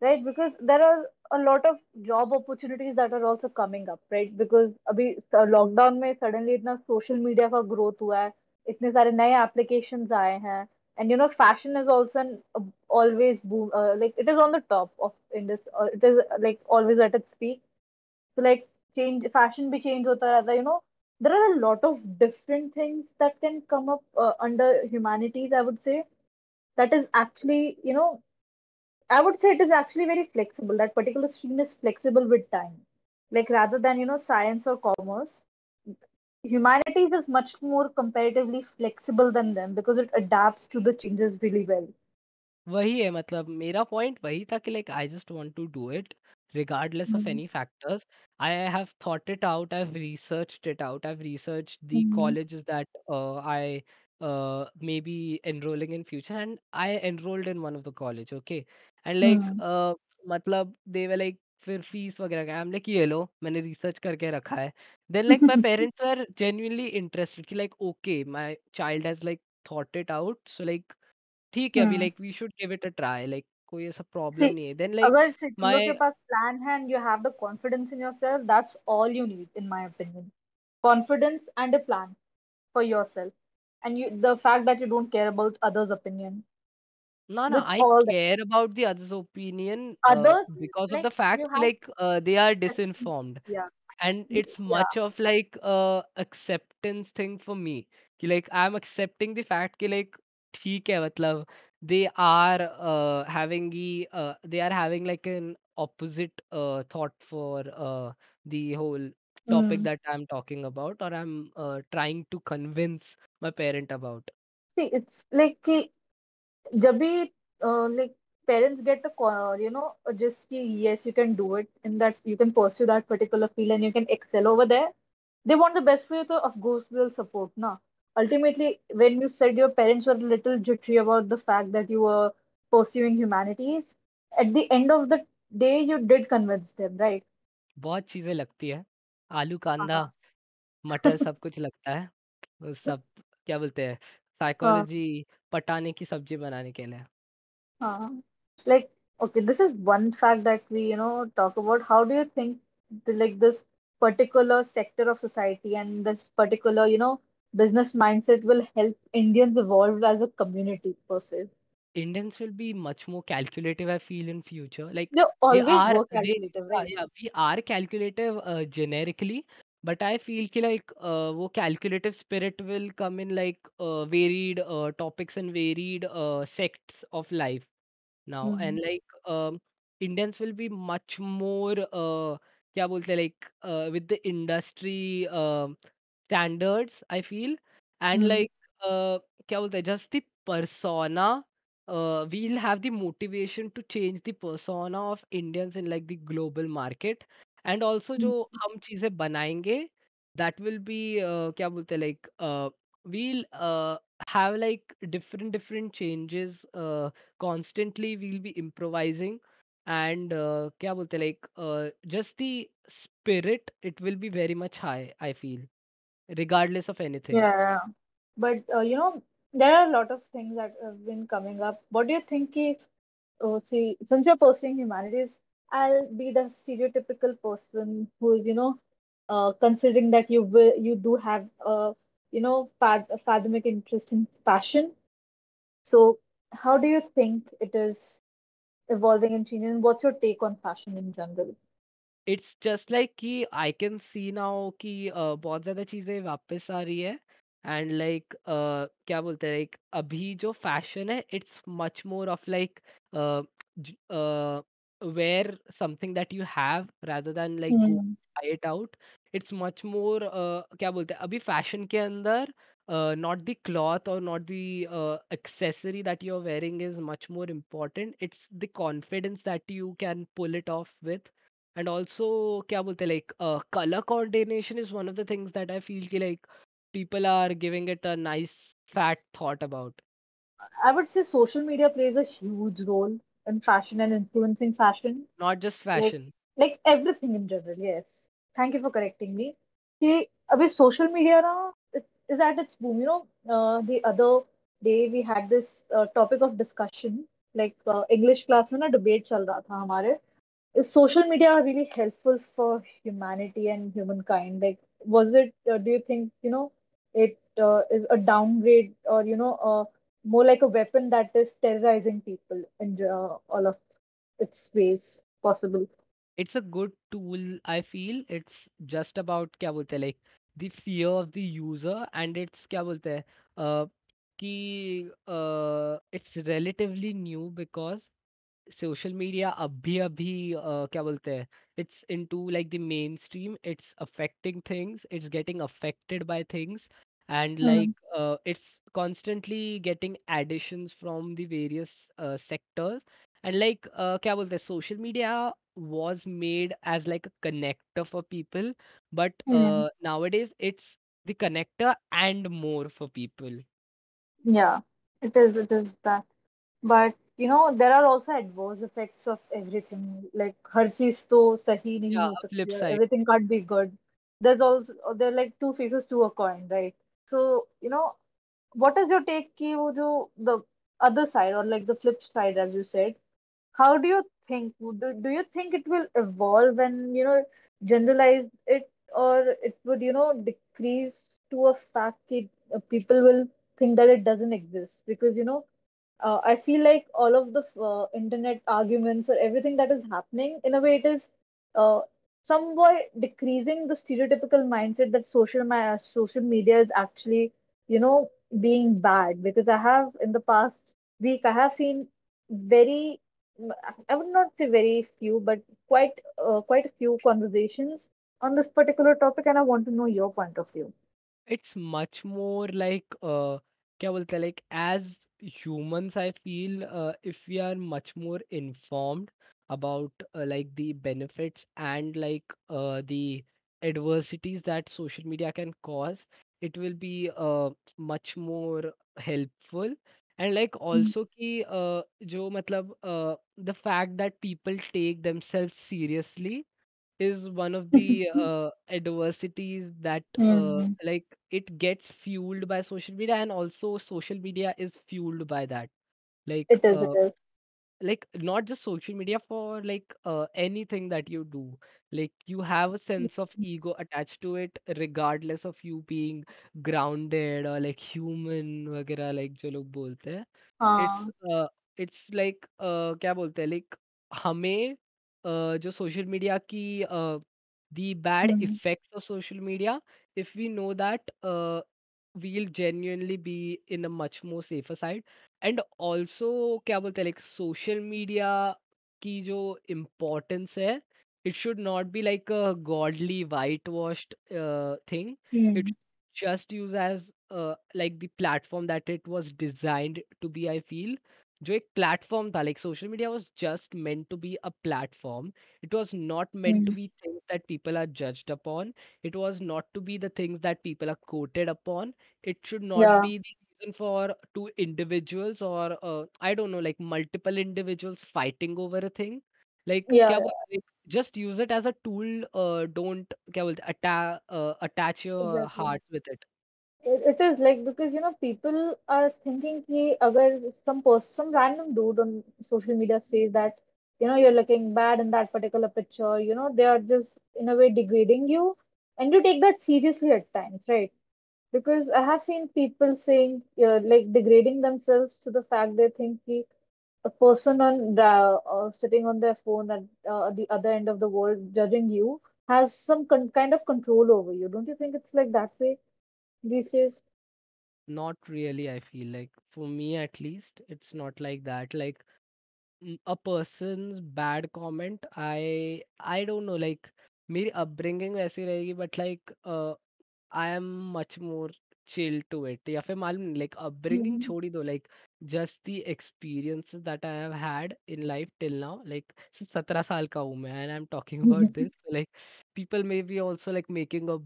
right? Because there are a lot of job opportunities that are also coming up, right? Because अभी lockdown में suddenly इतना social media का growth हुआ है, इतने सारे नए applications आए हैं, and you know fashion is also an, uh, always boom uh, like it is on the top of in this uh, it is uh, like always at its peak. So like change fashion be change hota other you know. There are a lot of different things that can come up uh, under humanities i would say. That is actually you know i would say it is actually very flexible. That particular stream is flexible with time. Like rather than you know science or commerce humanities is much more comparatively flexible than them because it adapts to the changes really well. वही है मतलब मेरा point वही था कि like I just want to do it regardless of Mm-hmm. any factors i have thought it out i've researched it out i've researched the Mm-hmm. colleges that uh, i uh, may be enrolling in future and i enrolled in one of the college okay and like Mm-hmm. uh, मतलब they were like फिर fees वगैरह का हमने कि ये लो मैंने research करके रखा है। Then like my parents are genuinely interested कि like okay my child has like thought it out so like ठीक है अभी like we should give it a try like कोई ऐसा प्रॉब्लम नहीं है। देन लाइक अगर माय के पास प्लान है and you have the confidence in yourself that's all you need in my opinion confidence and a plan for yourself and the fact that you don't care about others opinion No, no, That's I all that care about the other's opinion uh, others because of like the you fact have like uh, they are acceptance. disinformed Yeah. and Y- it's Yeah. much of like a acceptance thing for me कि like I'm accepting the fact कि like ठीक है मतलब they are uh, having the uh, they are having like an opposite uh, thought for uh, the whole topic Mm. that I'm talking about or I'm uh, trying to convince my parent about. See, it's like कि जब भी uh, like parents get the co- you know just कि yes you can do it in that you can pursue that particular field and you can excel over there they want the best for you so of course they'll support na ultimately when you said your parents were a little jittery about the fact that you were pursuing humanities at the end of the day you did convince them right बहुत चीज़ें लगती है आलू कांदा हाँ मटर सब कुछ लगता है वो सब क्या बोलते हैं हाँ साइकोलॉजी पटाने की सब्जी बनाने के लिए हाँ like okay this is one fact that we you know talk about how do you think the, like this particular sector of society and this particular you know business mindset will help Indians evolve as a community per se Indians will be much more calculative, I feel, in future. Like they they always are, work they calculative yeah, right yeah, we are calculative uh, generically, but I feel कि like uh, वो calculative spirit will come in like uh, varied uh, topics and varied uh, sects of life. now and mm-hmm. like um, Indians will be much more uh, क्या बोलते हैं like uh, with the industry um standards I feel and Mm-hmm. like uh, क्या बोलते हैं just the persona uh, we'll have the motivation to change the persona of Indians in like the global market And also जो हम चीज़ें बनाएँगे that will B क्या बोलते हैं like we'll have like different different changes constantly we'll be improvising and क्या बोलते हैं like just the spirit it will be very much high I feel regardless of anything but you know there are lot of things that coming up. What do think कि O C since you are pursuing I'll be the stereotypical person who is, you know, uh, considering that you will, you do have a, you know, fath a fathoming interest in fashion. So, how do you think it is evolving and changing? And what's your take on fashion in general? it's just like कि I can see now कि uh, बहुत ज़्यादा चीज़ें वापस आ रही है and like क्या बोलते हैं लाइक अभी जो फैशन है it's much more of like wear something that you have rather than like go Hmm. buy it out it's much more uh, क्या बोलते हैं अभी फैशन के अंदर uh, not the cloth or not the uh, accessory that you're wearing is much more important it's the confidence that you can pull it off with and also क्या बोलते हैं like uh, color coordination is one of the things that I feel कि like people are giving it a nice fat thought about I would say social media plays a huge role in fashion and influencing fashion. not just Like fashion like everything in general, yes. Thank you for correcting me. कि अभी social media ना it is at its boom. You know, uh, the other day we had this uh, topic of discussion. Like uh, English class में ना debate चल रहा था हमारे is social media really helpful for humanity and humankind? Like, was it, uh, do you think, you know, it uh, is a downgrade or, you know, uh, more like a weapon that is terrorizing people in uh, all of its ways possible? it's a good tool i feel it's just about क्या बोलते हैं like the fear of the user and it's क्या बोलते हैं uh, कि uh, it's relatively new because social media अभी अभी uh, क्या बोलते हैं it's into like the main stream it's affecting things it's getting affected by and hmm. like uh, it's constantly getting additions from the various uh, sectors. And like uh, kya bolte social media was made as like a connector for people but hmm. uh, nowadays it's the connector and more for people. Yeah it is it is that. But you know there are also adverse effects of everything like har cheez to sahi nahi yeah, ho sakti everything can't be good. There's also there are like two faces to a coin right? so you know what is your take ki wo jo the other side or like the flip side as you said how do you think do, do you think it will evolve and you know generalize it or it would you know decrease to a fact that people will think that it doesn't exist? Because you know uh, i feel like all of the uh, internet arguments or everything that is happening in a way it is uh, somewhat decreasing the stereotypical mindset that social ma- social media is actually, you know, being bad. Because I have in the past week, I have seen very, I would not say very few, but quite uh, quite a few conversations on this particular topic, and I want to know your point of view. It's much more like uh, क्या बोलते हैं like as humans I feel uh, if we are much more informed about uh, like the benefits and like uh, the adversities that social media can cause it will be uh, much more helpful and like mm. also ki uh, jo matlab uh, the fact that people take themselves seriously is one of the uh, adversities that uh, Mm. like it gets fueled by social media and also social media is fueled by that like It is, it uh like not just social media for like uh, anything that you do like you have a sense of ego attached to it regardless of you being grounded or like human वगैरह like जो लोग बोलते हैं it's हाँ. uh, it's like uh, क्या बोलते हैं like हमें uh, जो social media की uh, the bad Mm. effects of social media if we know that uh, we'll genuinely be in a much more safer side and also क्या बोलते हैं like social media की जो importance है it should not be like a godly white washed thing it Mm. just use as uh, like the platform that it was designed to be i feel जो एक platform था like social media was just meant to be a platform it was not meant to Mm. be things that people are judged upon it was not to be the things that people are quoted upon it should not Yeah, be the reason for two individuals or uh, I don't know, like multiple individuals fighting over a thing. Like yeah, क्या yeah, बोलते हैं, just use it as a tool. Uh, don't क्या बोलते हैं, atta uh, attach your exactly. heart with it. it is like because you know people are thinking ki other some person some random dude on social media says that you know you're looking bad in that particular picture you know they are just in a way degrading you and you take that seriously at times right? Because i have seen people saying uh, like degrading themselves to the fact they think ki a person on uh, or sitting on their phone at uh, the other end of the world judging you has some con- kind of control over you. Don't you think it's like that way? these days? not really, I feel like for me at least, it's not like that. Like mm, a person's bad comment, I I don't know, like मेरी upbringing वैसी रहेगी, but like uh, I am much more chill to it या फिर मालूम नहीं like upbringing Mhm. छोड़ ही दो like just the experiences that I have had in life till now like सत्रह साल का हूँ मैं and I am talking about this like people may be also like making a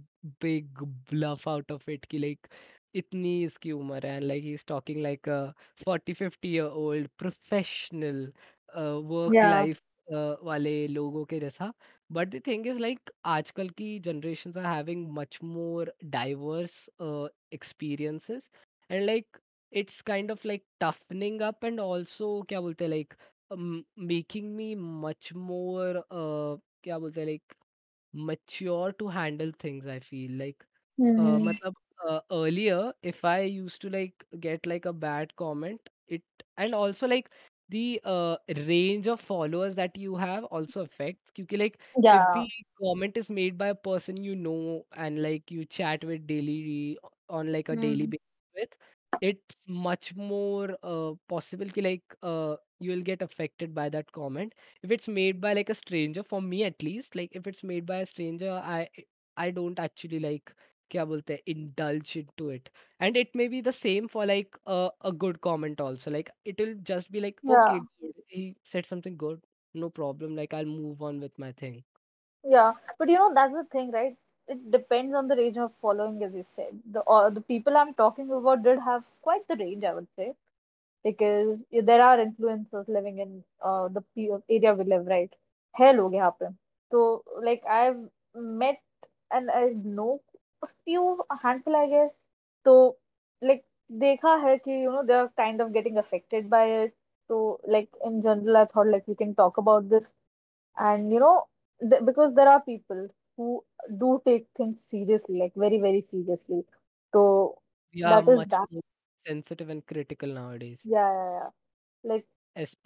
big bluff out of it कि like इतनी इसकी उम्र है like he is talking like forty fifty year old professional work life वाले लोगों के जैसा। But the thing is like आजकल की generation are having much more diverse experiences and like it's kind of like toughening up and also क्या बोलते हैं like making me much more क्या बोलते हैं like mature to handle things i feel like uh, Mhm. matlab, uh, earlier if i used to like get like a bad comment it and also like the uh, range of followers that you have also affects because like if Yeah. the comment is made by a person you know and like you chat with daily on like a daily Mm. basis with it's much more uh, possible ki, like uh, you will get affected by that comment if it's made by like a stranger for me at least like if it's made by a stranger i i don't actually like kya bolte hai, indulge into it and it may be the same for like uh, a good comment also like it will just be like Yeah. okay he said something good no problem like i'll move on with my thing Yeah, but you know, that's the thing, right? It depends on the range of following, as you said. The uh, the people I'm talking about did have quite the range, I would say. because there are influencers living in uh, the pe- area we live, right? है लोग यहाँ पे तो like I've met and I know a few a handful I guess तो like देखा है कि you know they're kind of getting affected by it so like in general I thought like we can talk about this and you know th- because there are people who do take things seriously like very very seriously so that is that sensitive and critical nowadays yeah yeah, yeah. like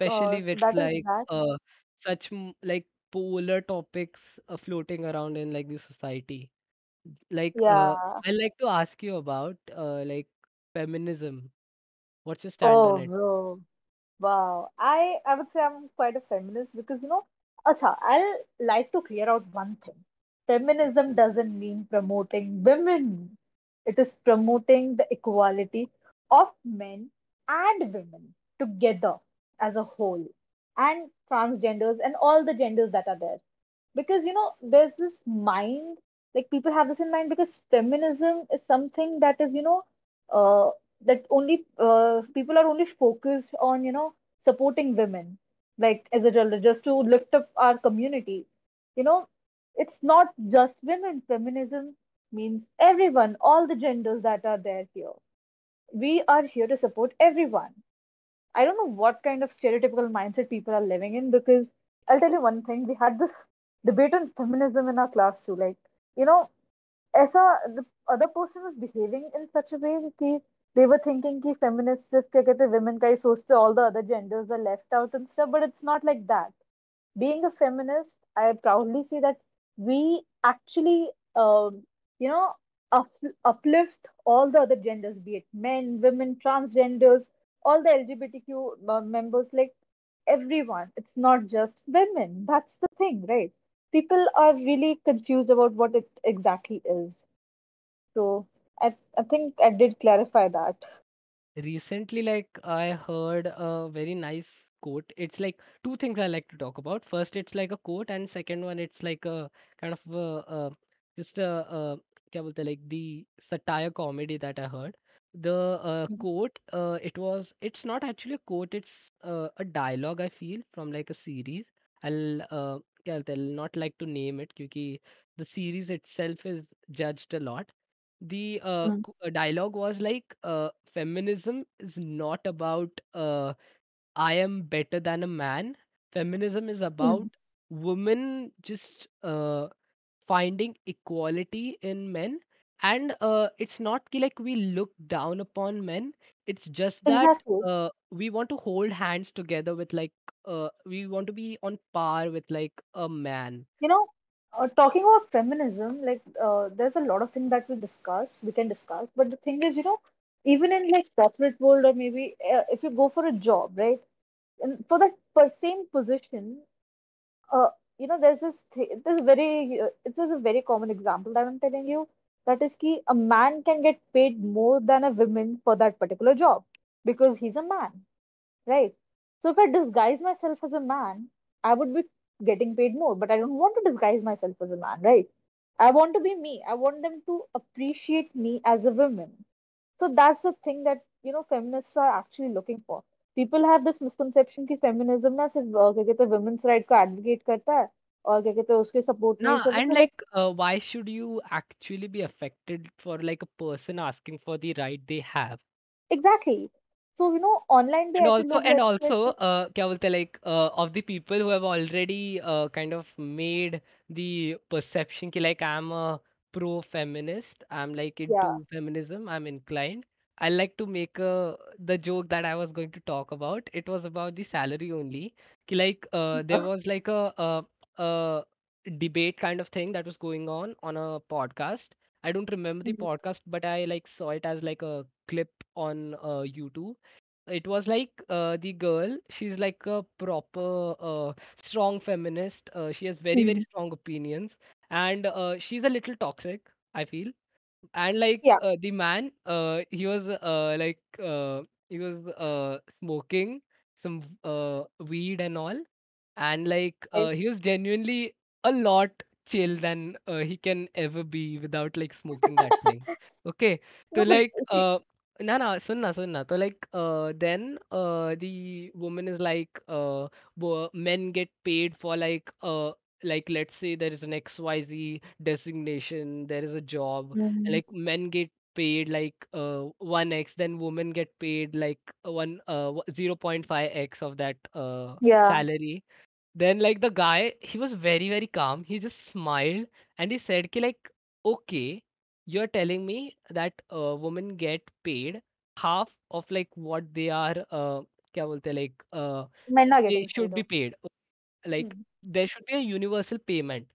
uh, especially so with like uh such like polar topics uh, floating around in like the society like uh Yeah. i like to ask you about uh like feminism what's your stand on Oh, it bro. Wow. I I would say I'm quite a feminist because you know, acha, I'll like to clear out one thing. Feminism doesn't mean promoting women. It is promoting the equality of men and women together as a whole, and transgenders and all the genders that are there. Because you know, there's this mind, like people have this in mind because feminism is something that is, you know, uh, that only uh, people are only focused on you know supporting women like as a just to lift up our community you know it's not just women feminism means everyone all the genders that are there here we are here to support everyone i don't know what kind of stereotypical mindset people are living in because i'll tell you one thing we had this debate on feminism in our class too like you know ऐसा the other person was behaving in such a way कि they were thinking कि feminists सिर्फ क्या कहते हैं women का ही सोचते all the other genders are left out and stuff but it's not like that being a feminist I proudly say that we actually um, you know up, uplift all the other genders be it men women transgenders all the LGBTQ uh, members like everyone. It's not just women. That's the thing right? People are really confused about what it exactly is. So I, I think I did clarify that. Recently, like I heard a very nice quote it's like two things i like to talk about. First it's like a quote and second one it's like a kind of a, a, just a, a like the satire comedy that i heard. The uh, mm-hmm. quote uh, it was it's not actually a quote it's uh, a dialogue i feel from like a series. I'll uh, I'll not like to name it because the series itself is judged a lot. The uh, mm. dialogue was like uh, feminism is not about uh, I am better than a man. Feminism is about mm. women just uh, finding equality in men. And uh, it's not ki like we look down upon men. It's just that Exactly. uh, we want to hold hands together with like uh, we want to be on par with like a man. You know, uh, talking about feminism, like uh, there's a lot of things that we discuss, we can discuss. But the thing is, you know, even in like corporate world or maybe uh, if you go for a job, right? And for that per same position, uh, you know, there's this th this very uh, it's a very common example that I'm telling you. That is ki a man can get paid more than a woman for that particular job because he's a man, right? So if I disguise myself as a man, I would be getting paid more, but I don't want to disguise myself as a man, right? I want to be me. I want them to appreciate me as a woman So that's the thing that you know feminists are actually looking for. People have this misconception कि feminism ना सिर्फ अ, क्या कहते हैं women's right को advocate करता है और क्या कहते हैं उसके support में ही No, चलो and तो like like, uh, why should you actually be affected for like a person asking for the right they have? exactly. So you know online पे And ऐसे also लोग and रहते हैं also, कि uh, क्या बोलते हैं like uh, of the people who have already uh, kind of made the perception कि like I'm a pro-feminist, I'm like into yeah feminism, I'm inclined. I like to make uh, the joke that I was going to talk about. It was about the salary only. like uh, there was like a, a a debate kind of thing that was going on on a podcast. I don't remember the podcast, but I like saw it as like a clip on uh, YouTube it was like uh, the girl she's like a proper uh, strong feminist uh, she has very very Mhm. strong opinions and uh, she's a little toxic i feel. And like yeah. uh, the man uh, he was uh, like uh, he was uh, smoking some uh, weed and all. And like uh, he was genuinely a lot chill than uh, he can ever be without like smoking that thing. Okay so like uh no no sunna sunna so like uh then uh the woman is like uh wo- men get paid for like uh like let's say there is an xyz designation there is a job and, like men get paid like uh 1x then women get paid like uh, one uh 0.5x of that uh yeah. salary. Then like the guy he was very very calm. He just smiled and he said ki, like okay you're telling me that uh, women get paid half of like what they are uh kya bolte, like uh they should be paid. Like hmm there should be a universal payment.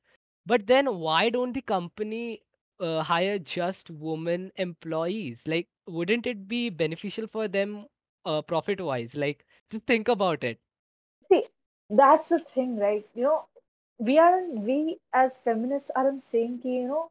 But then why don't the company uh, hire just women employees? Like wouldn't it be beneficial for them uh, profit wise? Like just think about it. see that's the thing right you know we aren't we as feminists aren't saying ki, you know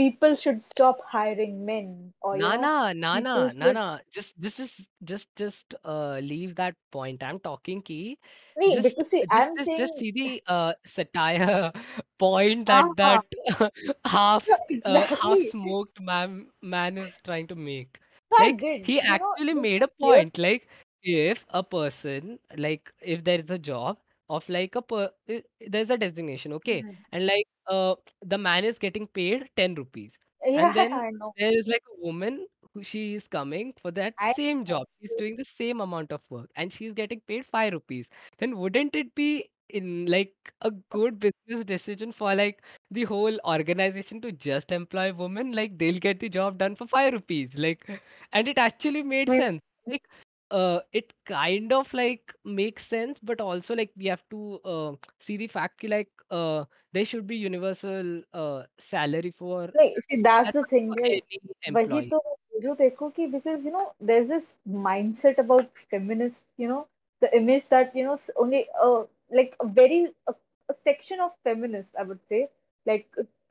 people should stop hiring men or you know Nana, people Nana, should Nana. Just this is just just uh leave that point. I'm talking ki Nee, just because see, just I'm just just see the uh satire point that ah, that half no, uh, half smoked man man is trying to make. I Like did. he You actually there's made a point. Like if a person like if there is a job of like a per, i- there's a designation, okay, Mhm. and like uh the man is getting paid 10 rupees Yeah, and then I know. there is like a woman who she is coming for that I same job. She's doing the same amount of work and she's getting paid 5 rupees. Then wouldn't it be in like a good business decision for like the whole organization to just employ women? Like they'll get the job done for 5 rupees. Like and it actually made sense. Like uh it kind of like makes sense, but also like we have to uh see the fact ki, like uh there should be universal uh salary for like, see, that's and the thing, for right? any वही employee. तो जो देखो कि because you know there's this mindset about feminists, you know, the image that you know s- only uh, like a very a, a section of feminists, I would say, like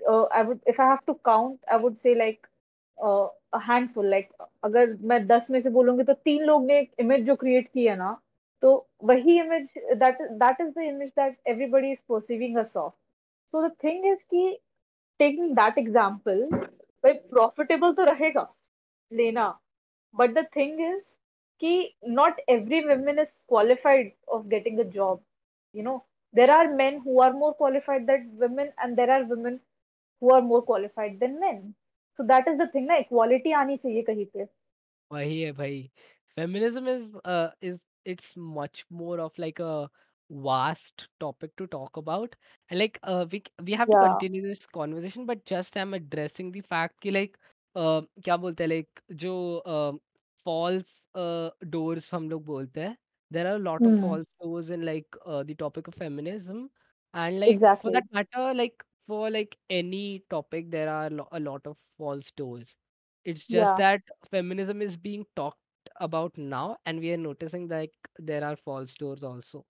uh, I would if I have to count, I would say like handful like अगर मैं दस में से बोलूँगी तो तीन लोग ने एक इमेज जो क्रिएट की है ना तो वही image that is the image that everybody is perceiving us of so the thing is की टेकिंग दैट एग्ज़ाम्पल भाई प्रॉफिटेबल तो रहेगा, लेना बट द थिंग इज़ कि not every women is qualified of getting a job you know there are man who are more qualified that women and there are women who are more qualified than man so that is the thing ना equality आनी चाहिए कहीं पे वही है भाई feminism is is it's much more of like a vast topic to talk about and like uh, we we have yeah. to continue this conversation but just i'm addressing the fact ki like uh, kya bolte hai like jo uh, क्या बोलते हैं like जो false doors हम लोग बोलते हैं देर of false doors in like uh, the topic of feminism and like exactly. for that matter like exactly that matter like for like any topic there are lo- a lot of false doors It's just Yeah. that feminism is being talked about now, and we are noticing like there are false doors also.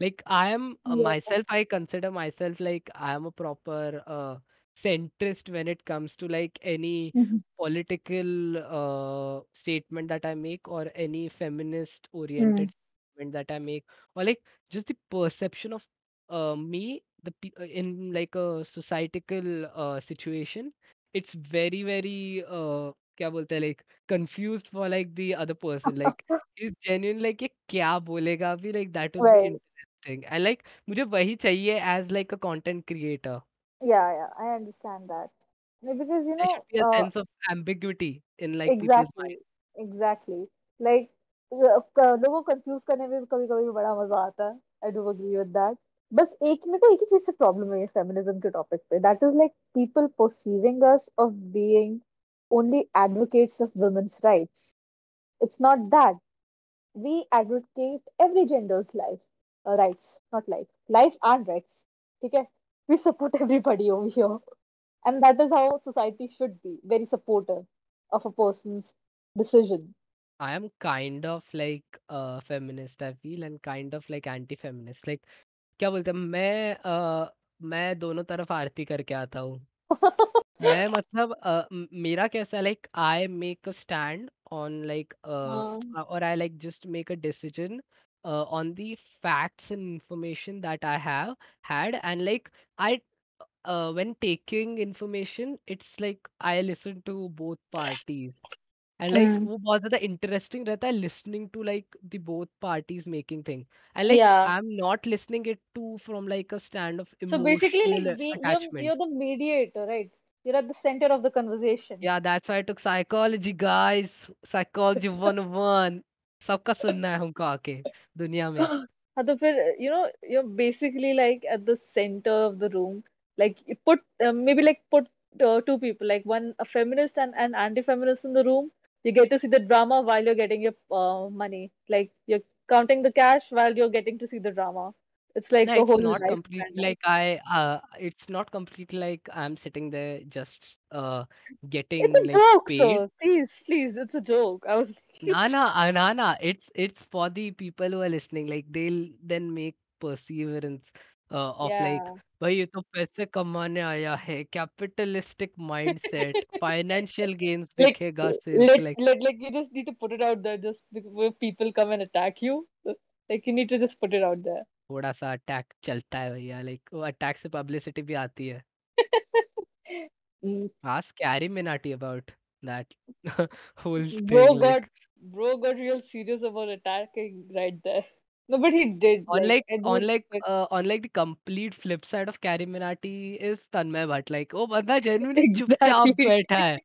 Like I am uh, Yeah. myself, I consider myself like I am a proper uh, centrist when it comes to like any Mhm. political uh, statement that I make or any feminist Mm. oriented statement that I make or like just the perception of uh, me the pe- uh, in like a societal uh, situation. It's very very uh, क्या बोलते हैं like confused for like the other person like he's genuine like ये क्या बोलेगा अभी like that is the Right. interesting and like मुझे वही चाहिए as like a content creator Yeah, yeah, I understand that. No, Because you there should know, be a uh, sense of ambiguity in like people's Exactly, mind exactly. Like uh, क- लोगों को confuse करने में भी कभी कभी बड़ा मजा आता है I do agree with that बस एक मेरे को एक ही चीज से प्रॉब्लम है फेमिनिज्म के टॉपिक पे that is like people perceiving us of being only advocates of women's rights. It's not that. We advocate every gender's life, uh, rights, not life, life and rights. Okay? We support everybody over here. And that is how society should be very supportive of a person's decision. I am kind of like a feminist I feel and kind of like anti-feminist like क्या बोलते हैं मैं आ, मैं दोनों तरफ़ आरती करके आता हूँ। मैं मतलब आ, मेरा कैसा like I make a stand on like और I like just make a decision on the facts and information that I have had and like I when taking information it's like I listen to both parties and like mm, वो बहुत ज़्यादा interesting रहता है listening to like the both parties making thing and like yeah. I'm not listening it to from like a stand of So basically, emotional like we, you're attachment you're the mediator, right? You're at the center of the conversation. Yeah, that's why I took psychology, guys. Psychology 101. सबका सुनना है हमको आके दुनिया में हाँ तो फिर you know you're basically like at the center of the room. Like you put uh, maybe like put uh, two people, like one a feminist and an anti-feminist in the room. You get to see the drama while you're getting your uh, money. Like you're counting the cash while you're getting to see the drama. It's like No, a whole not kind like I uh it's not completely like I'm sitting there just uh getting It's a like joke, paid. sir. Please, please, it's a joke. I was Na na uh, na na it's it's for the people who are listening like they'll then make perseverance of like भाई ये तो पैसे कमाने आया है capitalistic mindset financial gains देखेगा like like like you just need to put it out there just when people come and attack you like you need to just put it out there थोड़ा सा attack चलता है भैया like वो attack से publicity भी आती है। Ask Carry Minati about that whole bro got bro got real serious about attacking right there No, but he did. on Like like on like uh, on like the complete flip side of Carrie Minati is Tanmay Bhatt like वो बंदा genuinely चुपचाप. बैठा है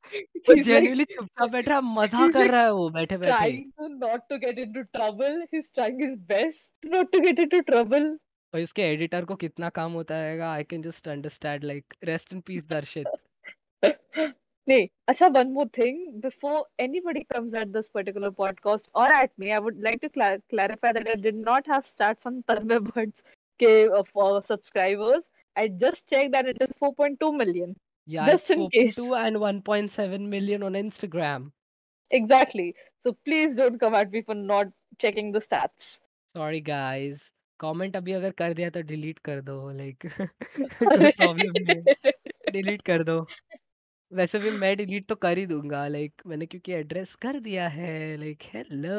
वो genuinely चुपचाप बैठा है मज़ा कर रहा है वो बैठे बैठे trying to not to get into trouble. He's trying his best not to get into trouble. और उसके एडिटर को कितना काम होता है I can just understand like rest in peace Darshit Nay, Asha, one more thing. Before anybody comes at this particular podcast or at me, I would like to cl- clarify that I did not have stats on Tanmay Bhatt's of uh, for subscribers. I just checked that it is 4.2 million. Yeah, just in case. 2 and 1.7 million on Instagram. Exactly. So please don't come at me for not checking the stats. Sorry, guys. Comment अभी अगर कर दिया तो delete कर दो like problem delete कर दो वैसे भी मैं डिलीट तो कर ही दूँगा लाइक मैंने क्योंकि एड्रेस कर दिया है like hello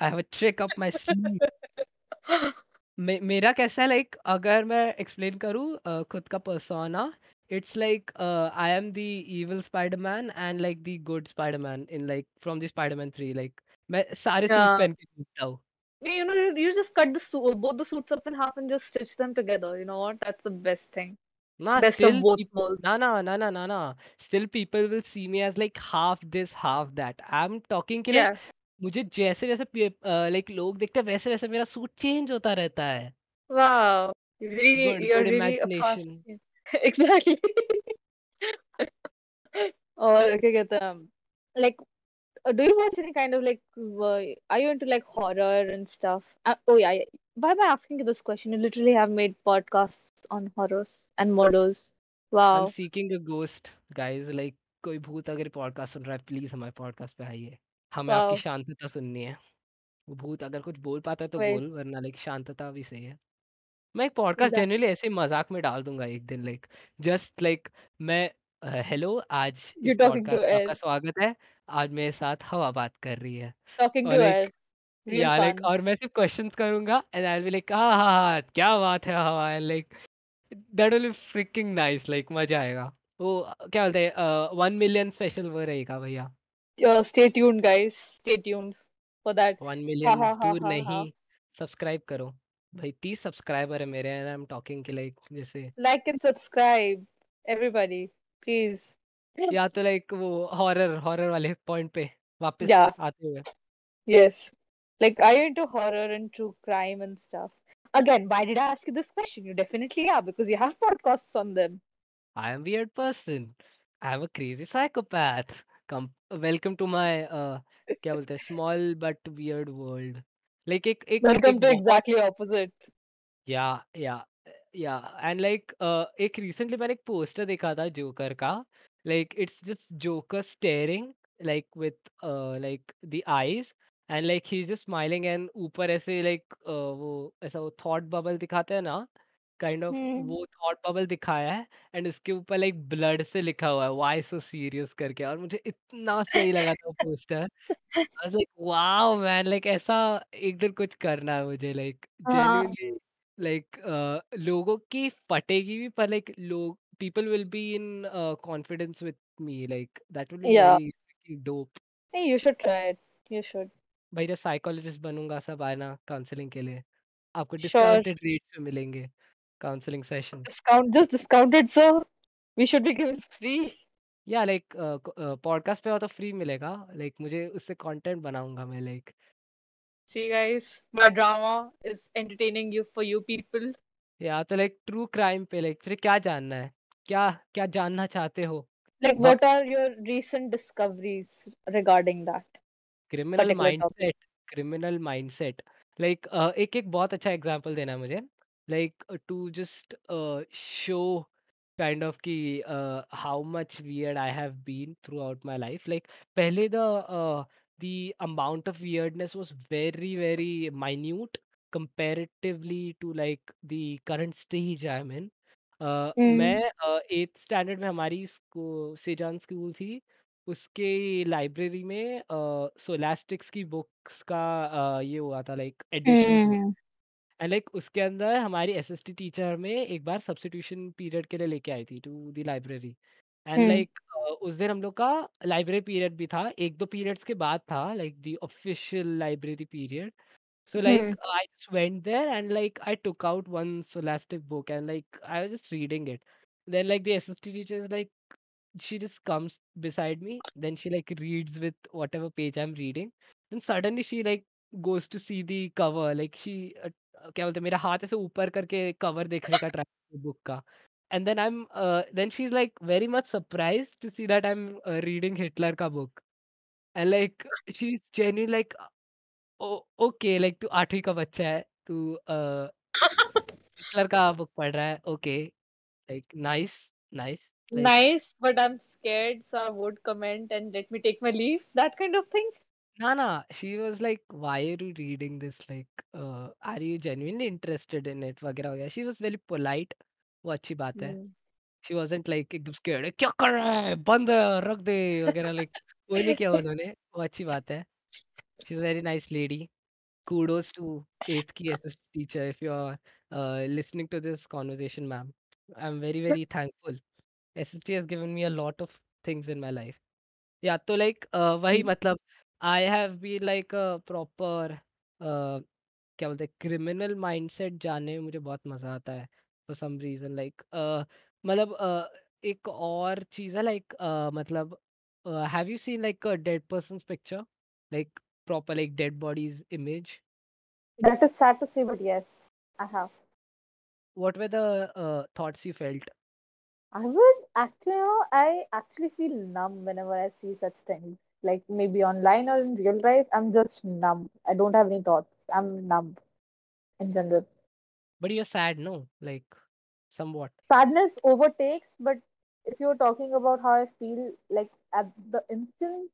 I have a trick up my sleeve मे, मेरा कैसा है लाइक अगर मैं एक्सप्लेन करूँ खुद का persona it's like I am the evil Spiderman and like the good Spiderman in like from the Spiderman 3 like मैं सारे सूट पहन के घूमता हूँ You know, you just cut the suit, both the suits up in half and just stitch them together. You know what? That's the best thing. Nah, Best still of both peop worlds. nah, nah, nah, nah, nah, nah. Still people will see me as like half this, half that. I'm talking कि like Yeah. मुझे जैसे जैसे like लोग देखते हैं वैसे वैसे मेरा सूट चेंज होता रहता है Wow. Really, good you're good really a fast. Imagination Exactly. और क्या कहते हैं like uh, do you watch any kind of like uh, are you into like horror and stuff uh, oh yeah, yeah why am I asking you this question? You literally have made podcasts on horrors and murders. Wow. I'm seeking a ghost guys. Like कोई भूत अगर podcast सुन रहा है please हमारे podcast पे आइए। हमें wow. आपकी शांतता सुननी है। वो भूत अगर कुछ बोल पाता है तो Wait, बोल वरना लाइक शांतता भी सही है। मैं एक पॉडकास्ट. जनरली ऐसे मज़ाक में डाल दूँगा एक दिन लाइक जस्ट लाइक मैं हेलो आज पॉडकास्ट में आपका स्वागत है। आज मेरे साथ हवा बात कर रही है। लाइक या लाइक और मैं सिर्फ़ क्वेश्चंस करूँगा एंड आई विल लाइक हाँ हाँ हाँ क्या बात है हवा and like that will be freaking nice like मज़ा आएगा वो क्या बोलते हैं वन मिलियन स्पेशल वो रहेगा भैया stay tuned, guys. Stay tuned for that. One million ha ha दूर नहीं सब्सक्राइब करो भाई तीस सब्सक्राइबर है मेरे एंड आई एम टॉकिंग के लाइक जैसे Like and subscribe, everybody, please. या तो लाइक वो हॉरर हॉरर वाले पॉइंट पे वापस आते हुए yes. Like, are you into horror and true crime and stuff? Again, why did I ask you this question? You definitely are because you have podcasts on them. I am weird person. I am a crazy psychopath. Come, welcome to my uh, क्या बोलते हैं small but weird world. Like एक एक Welcome एक to बहुत exactly opposite. या या या एंड लाइक एक रिसेंटली मैंने एक पोस्टर देखा था जोकर का like it's just Joker staring like with like the eyes and like he is just smiling and ऊपर ऐसे लाइक वो ऐसा वो थॉट बबल दिखाते हैं ना काइंड ऑफ़ Hmm. वो थॉट बबल दिखाया है एंड उसके ऊपर लाइक ब्लड से लिखा हुआ है व्हाई सो सीरियस करके और मुझे इतना सही लगा था वो poster I was like wow man like ऐसा एक दिन कुछ करना है मुझे लाइक हाँ जेन्युइनली लाइक लोगों की फटेगी भी पर लाइक लोग people will be in uh, confidence with me like that will be Yeah. very freaking dope Hey, you should try it. भाई जब साइकोलॉजिस्ट बनूँगा सब आना काउंसलिंग के लिए। आपको डिस्काउंटेड रेट पे मिलेंगे counselling session discount just discounted sir we should be given free या लाइक पॉडकास्ट पे तो फ्री मिलेगा। लाइक मुझे उससे कंटेंट बनाऊँगा मैं like see guys my drama is entertaining you for you people या तो लाइक ट्रू क्राइम पे लाइक like, क्या जानना है? क्या क्या जानना चाहते हो? Like what are your recent discoveries regarding that criminal? Mindset criminal mindset like एक एक बहुत अच्छा एग्जांपल देना है मुझे। Like to just show kind of कि how much weird I have been throughout my life like पहले the the amount of weirdness was very very minute comparatively to like the current stage I'm in. Uh, Hmm. मैं eighth standard में हमारी सेजान school थी। उसके library में सोलास्टिक्स की books का अ, ये हुआ था लाइक एडिशन हुआ. एंड लाइक उसके अंदर हमारी एसएसटी टीचर में एक बार सब्स्टिट्यूशन पीरियड के लिए लेके आई थी to the library and. Like उस दिन हम लोग का लाइब्रेरी पीरियड भी था एक दो पीरियड्स के बाद था like the official library period So like Hmm. I just went there and like I took out one Scholastic book and like I was just reading it. Then like the SST teacher is like she just comes beside me. Then she like reads with whatever page I'm reading. Then suddenly she like goes to see the cover. Like she uh, uh, क्या बोलते हैं मेरा हाथ ऐसे ऊपर करके cover देखने का ट्राई बुक का. And then I'm uh, then she's like very much surprised to see that I'm uh, reading Hitler का book. And like she's genuinely like O okay like तू 8वीं का बच्चा है, तू अ, हिटलर का बुक पढ़ रहा है, okay, like nice, nice, like, nice, but I'm scared, so I won't comment and let me take my leave. That kind of thing. Nana, she was like, "Why are you reading this? Like, uh, are you genuinely interested in it?" She was very polite. वो अच्छी बात है. Hmm. She wasn't like scared. क्या कर रहा है? बंद Like वो नहीं किया a very nice lady. Kudos to eighth key SST teacher if you're uh, listening to this conversation, ma'am. I'm very very thankful SST has given me a lot of things in my life. Yeah, तो like uh, वही Hmm. मतलब I have been like a proper uh, क्या बोलते हैं criminal mindset जानने में मुझे बहुत मजा आता है फॉर सम रीजन लाइक मतलब uh, एक और चीज़ है लाइक मतलब have you seen like dead persons picture like proper like dead bodies image That is sad to say, but yes, I have. what were the uh, thoughts you felt I would actually, you know, I actually feel numb whenever I see such things. Like maybe online or in real life, I'm just numb. I don't have any thoughts. I'm numb in general. but you're sad no like somewhat Sadness overtakes, but if you're talking about how I feel like at the instance,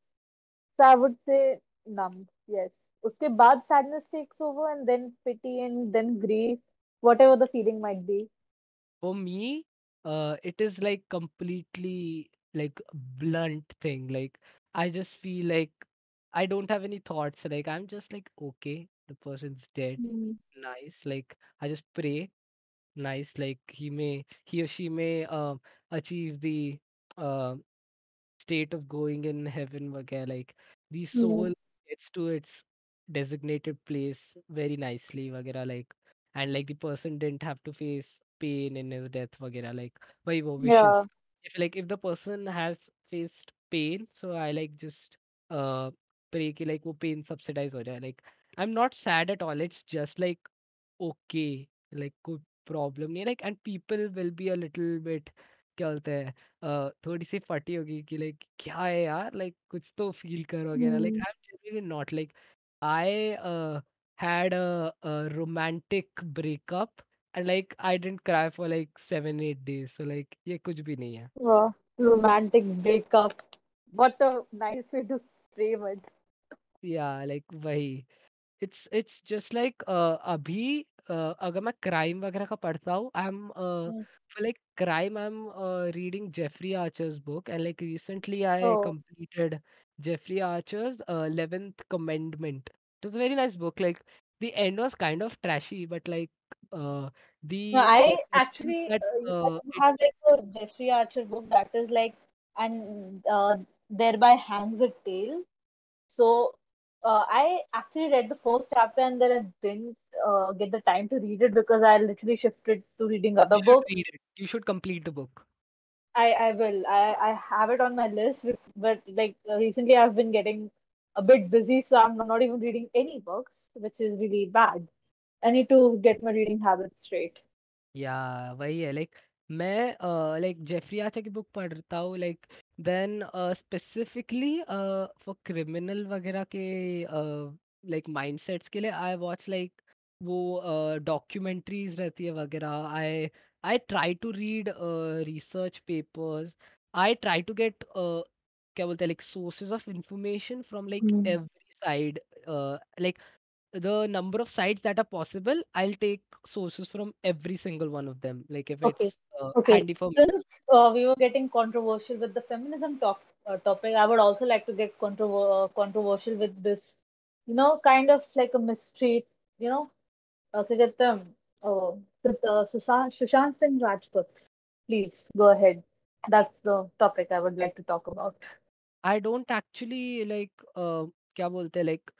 so I would say numb. Yes. उसके बाद sadness takes over and then pity and then grief, whatever the feeling might be. For me, uh, it is like completely like blunt thing. Like I just feel like I don't have any thoughts. Like I'm just like okay, the person's dead. Mm. Nice. Like I just pray. Nice. Like he may he or she may uh, achieve the uh, state of going in heaven. Where like the mm-hmm. soul gets to its designated place very nicely. Where like and like the person didn't have to face pain in his death वगैरह like वही वो wishes Yeah. if like if the person has faced pain so I like just uh pray कि like वो pain subsidize हो जाए like I'm not sad at all it's just like okay like कोई problem नहीं है like and people will be a little bit क्या बोलते हैं अ, थोड़ी सी फटी होगी कि लाइक क्या है यार लाइक कुछ तो फील कर वगैरह like Mm. I am genuinely not like I had a, a romantic breakup and like I didn't cry for like seven eight days so like ये कुछ भी नहीं है Wow. Romantic breakup. What a nice way to frame it. yeah like वही it's it's just like अभी uh, अगर मैं crime वगैरह का पढ़ता हूँ I am Mm. for like crime i'm uh, reading jeffrey archer's book and like recently i Oh. completed jeffrey archer's uh, 11th commandment it was a very nice book like the end was kind of trashy but like uh, the No, I actually that uh, you uh, it have like a Jeffrey Archer book that is like and uh, thereby hangs a tale. So uh, I actually read the first chapter and then I didn't uh, get the time to read it because I literally shifted to reading you other should read books. it you should complete the book I I will. I I have it on my list, but, but like uh, recently I've been getting a bit busy, so I'm not even reading any books, which is really bad. I need to get my reading habits straight. या वही है like मैं like Jeffrey Archer की book पढ़ता हूँ like then specifically for criminal वगैरह के like mindsets के लिए आई वॉच लाइक वो डॉक्यूमेंट्रीज रहती है वगैरह I I try to read research papers I try to get क्या बोलते हैं like sources of information from like Mm. Every side like the number of sites that are possible, I'll take sources from every single one of them. Like if it's Okay. uh, Okay. handy for me. Since uh, we were getting controversial with the feminism talk, uh, topic, I would also like to get controver uh, controversial with this, you know, kind of like a mystery, you know, uh, क्या कहते हैं, uh, with, uh, Sushant, Sushant Singh Rajput. Please go ahead. That's the topic I would like to talk about. I don't actually like uh, क्या बोलते हैं like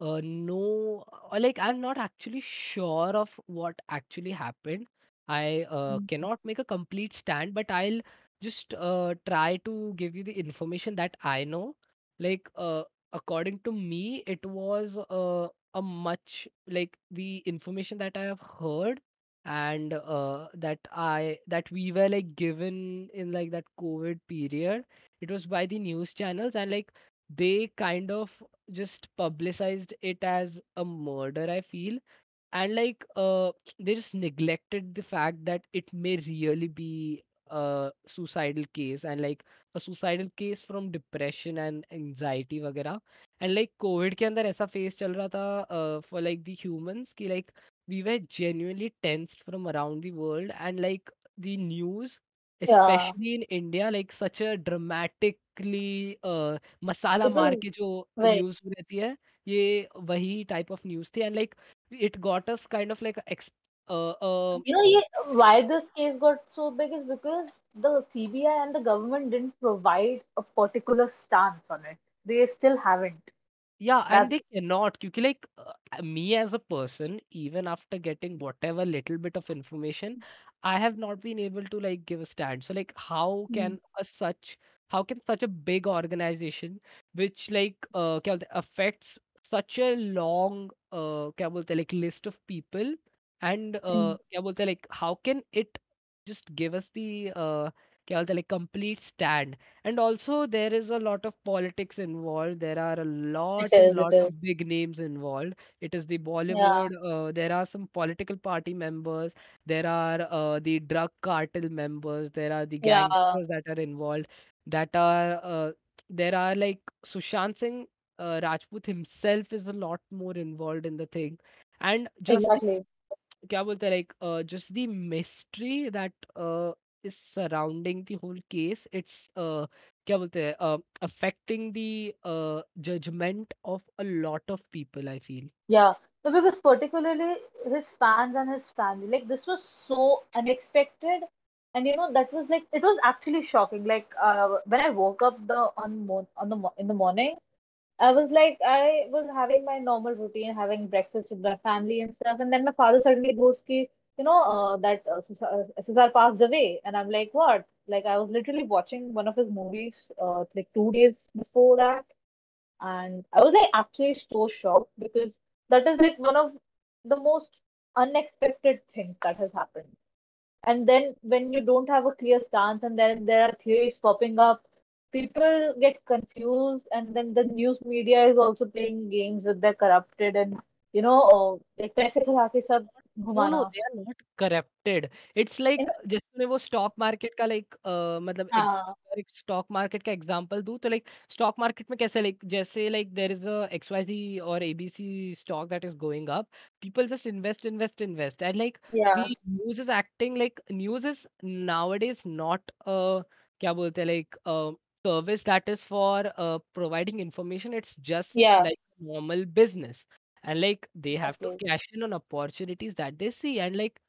uh, no or like I'm not actually sure of what actually happened. I uh, Mm. cannot make a complete stand, but I'll just uh, try to give you the information that I know. Like uh, according to me, it was uh, a much like the information that I have heard and uh, that I that we were like given in like that COVID period. It was by the news channels and like they kind of just publicized it as a murder i feel and like uh they just neglected the fact that it may really be a suicidal case and like a suicidal case from depression and anxiety वगैरह and like covid के अंदर ऐसा phase चल रहा था uh, for like the humans कि like we were genuinely tensed from around the world and like the news Yeah, especially in India like such a dramatically uh, it मार के जो very. न्यूज़ रहती है ये वही टाइप ऑफ़ न्यूज़ थी and like it got us kind of like ex uh, uh, You know, yeah, why this case got so big is because the CBI and the government didn't provide a particular stance on it. They still haven't. Yeah, and That they cannot, because like uh, me as a person, even after getting whatever little bit of information, I have not been able to like give a stand. So like, how Mm. can a such, how can such a big organization, which like uh, क्या बोलते हैं, affects such a long uh, क्या बोलते हैं, like list of people, and uh, Mm. क्या बोलते हैं, like how can it just give us the uh, क्या बोलते हैं like complete stand. And also there is a lot of politics involved. There are a It lot and is, it lot is. of big names involved. It is the Yeah, Bollywood. Uh, there are some political party members. There are uh, the drug cartel members. There are the yeah, gangsters that are involved. That are uh, there are like Sushant Singh uh, Rajput himself is a lot more involved in the thing. And just the exactly. क्या बोलते हैं like uh, just the mystery that uh, is surrounding the whole case it's uh, क्या बोलते हैं uh, affecting the uh, judgment of a lot of people I feel Yeah, no, because particularly his fans and his family, like this was so unexpected, and you know that was like it was actually shocking. Like uh, when I woke up the on mo on the mo in the morning, I was like I was having my normal routine, having breakfast with my family and stuff, and then my father suddenly goes ki, you know, uh, that uh, SSR SSR passed away, and I'm like, what? Like I was literally watching one of his movies, uh, like two days before that and I was like actually so shocked because that is like one of the most unexpected things that has happened. And then when you don't have a clear stance and then there are theories popping up, people get confused and then the news media is also playing games with their corrupted and you know uh, like पैसे खिला के सब No, no, घुमाना. they are not corrupted. It's like And, जैसे तूने वो stock market का like मतलब ex- हाँ, अगर एक स्टॉक मार्केट का एग्जांपल दूं तो लाइक स्टॉक मार्केट में कैसे लाइक जैसे like there is a XYZ और ABC stock that is going up people just invest invest invest and like the yeah, news is acting like news is nowadays not a क्या बोलते हैं like a service that is for uh, providing information it's just yeah, like normal business and like they have to cash in on opportunities that they see and like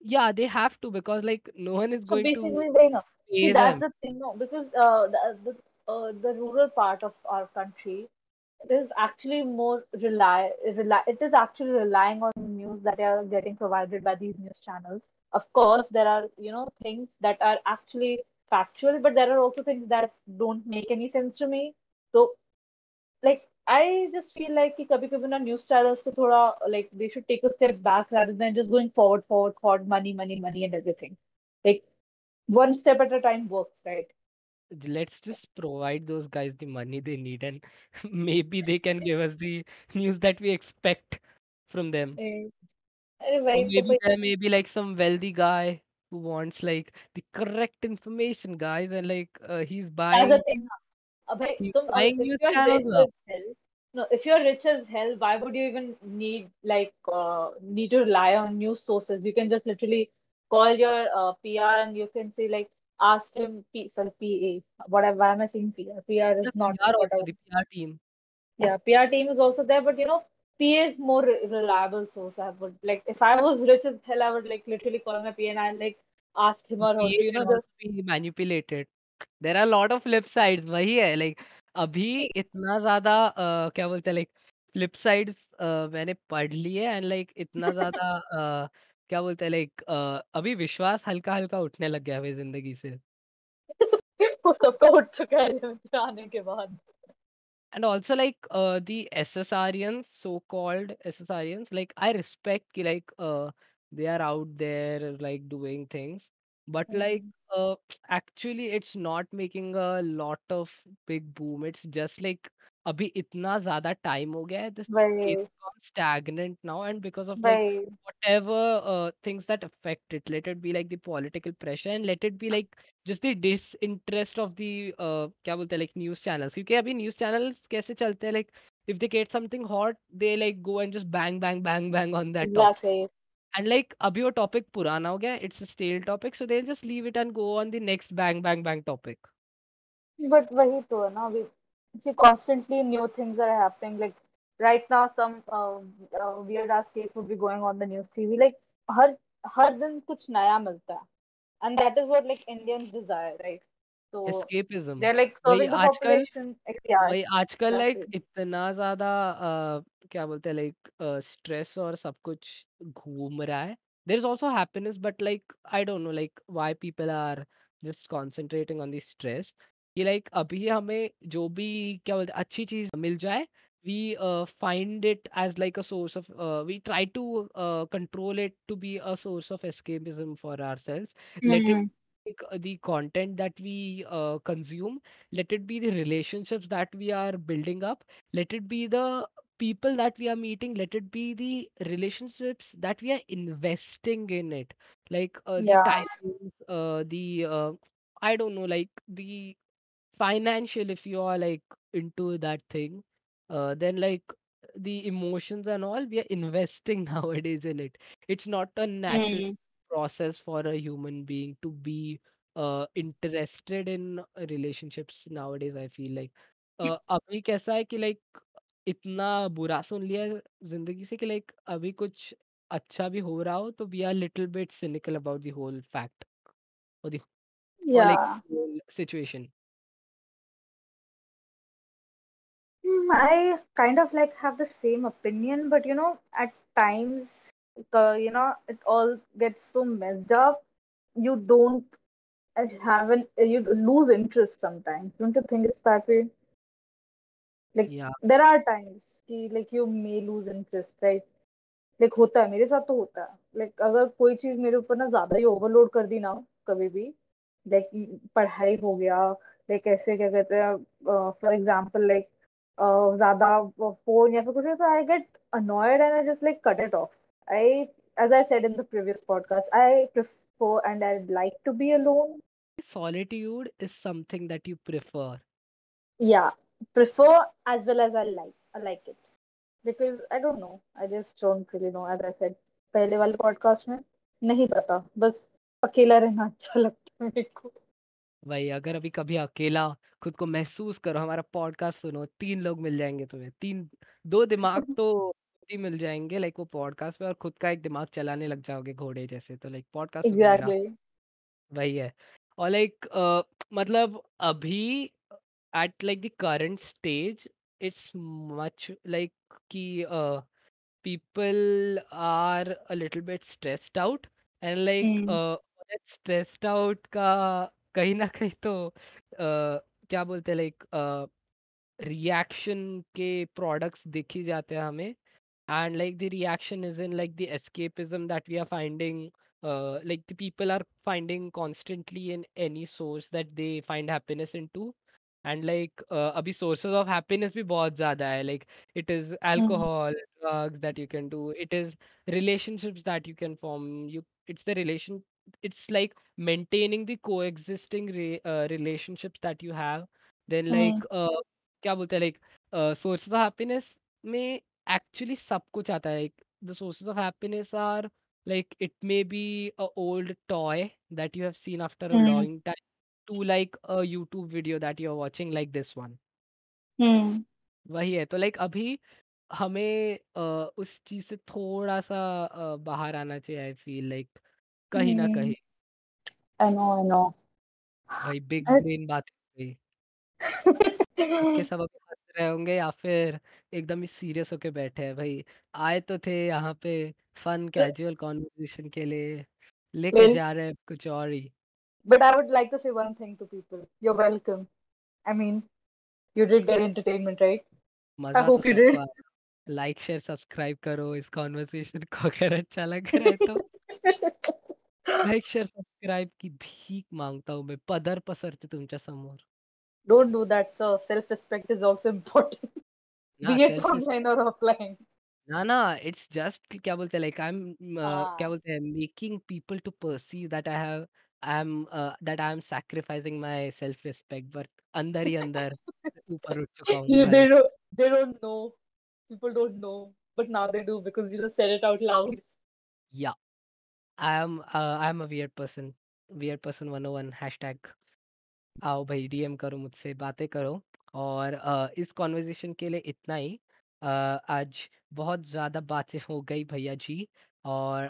yeah they have to because like no one is So going to basically, they know. See, pay that's them the thing, no, because uh, the the, uh, the rural part of our country is actually more rely, rely it is actually relying on news that are getting provided by these news channels. Of course, there are, you know, things that are actually factual, but there are also things that don't make any sense to me. So, like, I just feel like कि कभी-कभी ना news channels को थोड़ा like they should take a step back rather than just going forward, forward, forward, money, money, money, and everything. Like one step at a time works, right? let's just provide those guys the money they need and maybe they can give us the news that we expect from them Eh, अरे or वही तो maybe भाई there may be like some wealthy guy who wants like the correct information guys and like uh, he's as a buying no, if you're rich as hell, why would you even need like uh, need to rely on news sources? You can just literally call your uh, PR and you can say like ask him P sorry PA. Whatever why am I saying PR? PR is the not PR the PR team. Yeah, PR team is also there, but you know, PA is more reliable source. I would like if I was rich as hell, I would like literally call my PA and I like ask him or her. You know, just be manipulated. There are lot of flip sides वही है like अभी इतना ज़्यादा अ, क्या बोलते हैं like flip sides मैंने पढ़ ली है एंड लाइक इतना ज़्यादा अ, क्या बोलते हैं लाइक अभी विश्वास हल्का-हल्का उठने लग गया है मेरी ज़िंदगी से। वो सबका उठ चुका है आने के बाद। And also like uh, the SSRians, so-called SSRians, like I respect ki, like uh, they are out there like doing things, but like hmm, uh, actually it's not making a lot of big boom. It's just like अभी इतना ज़्यादा time हो गया है this it's वही gone stagnant now and because of like वही whatever uh, things that affect it, let it be like the political pressure and let it be like just the disinterest of the uh, क्या बोलते हैं like news channels क्योंकि अभी news channels कैसे चलते हैं like if they get something hot they like go and just bang bang bang bang on that topic exactly and like अभी वो topic पुराना हो गया it's a stale topic so they'll just leave it and go on the next bang bang bang topic but वही तो है ना अभी see constantly new things are happening like right now some uh, uh, weird ass case would be going on the news TV like हर हर दिन कुछ नया मिलता है and that is what like Indians desire right escapism आजकल भाई आजकल like इतना ज़्यादा क्या बोलते हैं लाइक स्ट्रेस और सब कुछ घूम रहा है। Is happiness but like I don't know like people are just on stress कि लाइक अभी हमें जो भी क्या बोलते अच्छी चीज़ मिल जाए we uh, find it as like a source of uh, we try to uh, control it to be a source of escapism for ourselves. let it like uh, the content that we uh, consume, let it be the relationships that we are building up, let it be the people that we are meeting, let it be the relationships that we are investing in it, like uh, the Yeah. time, uh, the uh, I don't know, like the financial if you are like into that thing uh, then like the emotions and all we are investing nowadays in it it's not a natural Mm. Process for a human being to be uh, interested in relationships nowadays i feel like uh, अभी कैसा है कि like इतना बुरा सुन लिया है ज़िंदगी से कि like अभी कुछ अच्छा भी हो रहा हो तो we are little bit cynical about the whole fact or the or like Yeah. whole situation Mm, I kind of like have the same opinion, but you know, at times, you know, it all gets so messed up. You don't uh, have an you lose interest sometimes. Don't you think it's that way? Like yeah there are times कि like you may lose interest, right? Like होता है मेरे साथ तो होता है like अगर कोई चीज़ मेरे ऊपर ना ज़्यादा ही ओवरलोड कर दी ना कभी भी लाइक पढ़ाई हो गया लाइक ऐसे क्या कहते हैं फॉर एग्जांपल लाइक ज़्यादा फ़ोन या फिर कुछ तो I get annoyed and I just like cut it off. I, as I said in the previous podcast, I prefer and I'd like to be alone. solitude is something that you prefer. Yeah, prefer as well as I like. I like it. because I don't know. I just don't really know. As I said पहले वाले podcast में नहीं पता बस अकेला रहना अच्छा लगता है मेरे को भाई अगर अभी कभी अकेला खुद को महसूस करो, हमारा पॉडकास्ट सुनो, 3 लोग मिल जाएँगे तुम्हें। 3 2 दिमाग तो ही मिल जाएँगे लाइक वो पॉडकास्ट पे और खुद का एक दिमाग चलाने लग जाओगे घोड़े जैसे। तो लाइक पॉडकास्ट सुनो मेरा, एग्जैक्टली वही है। और लाइक अ, मतलब अभी at like the current stage it's much like कि अ people are a little bit stressed out and like hmm uh, stressed out का कहीं ना कहीं तो uh, क्या बोलते हैं लाइक रिएक्शन के प्रोडक्ट्स दिख ही जाते हैं हमें and like the reaction is in like the escapism that we are finding uh, like the people are finding constantly in any source that they find happiness into and like uh, अभी sources of happiness भी बहुत ज़्यादा है like it is hmm alcohol drugs that you can do it is relationships that you can form you it's the relation it's like maintaining the coexisting re, uh, relationships that you have then hmm like uh, क्या बोलते हैं like uh, sources of happiness में actually सब कुछ आता है। The sources of happiness are like it may be a old toy that you have seen after a long time to like a YouTube video that you are watching like this one. वही है तो like like, अभी हमें uh, उस चीज़ से थोड़ा सा uh, बाहर आना चाहिए आई फील लाइक कहीं ना कहीं। आई नो आई नो भाई बिग ब्रेन बात है सब अब हंस रहे होंगे या फिर एकदम ही सीरियस होके बैठे हैं भाई। आए तो थे यहाँ पे फन कैजुअल कॉन्वर्सेशन के लिए। लेके जा रहे हैं कुछ और ही। But I would like to say one thing to people you are welcome I mean you did get entertainment right? I hope you सबको did. लाइक शेयर सब्सक्राइब करो इस कॉन्वर्सेशन को अगर अच्छा लग रहा है तो। लाइक शेयर सब्सक्राइब की भीख माँगता हूँ मैं पदर पसरते तुमच्या समोर। Don't do that so self respect is also important. ना ना ना इट्स जस्ट क्या बोलते हैं लाइक आई एम क्या बोलते हैं making people to perceive that I have I am that I am sacrificing my self respect but अंदर ही अंदर ऊपर उठ चुका हूँ they भाई don't they don't know. People don't know but now they do because you just said it out या I am I am a weird person weird person 101 hashtag आओ भाई डीएम करो मुझसे बातें करो। और इस कॉन्वर्जेशन के लिए इतना ही। आज बहुत ज़्यादा बातें हो गई भैया जी और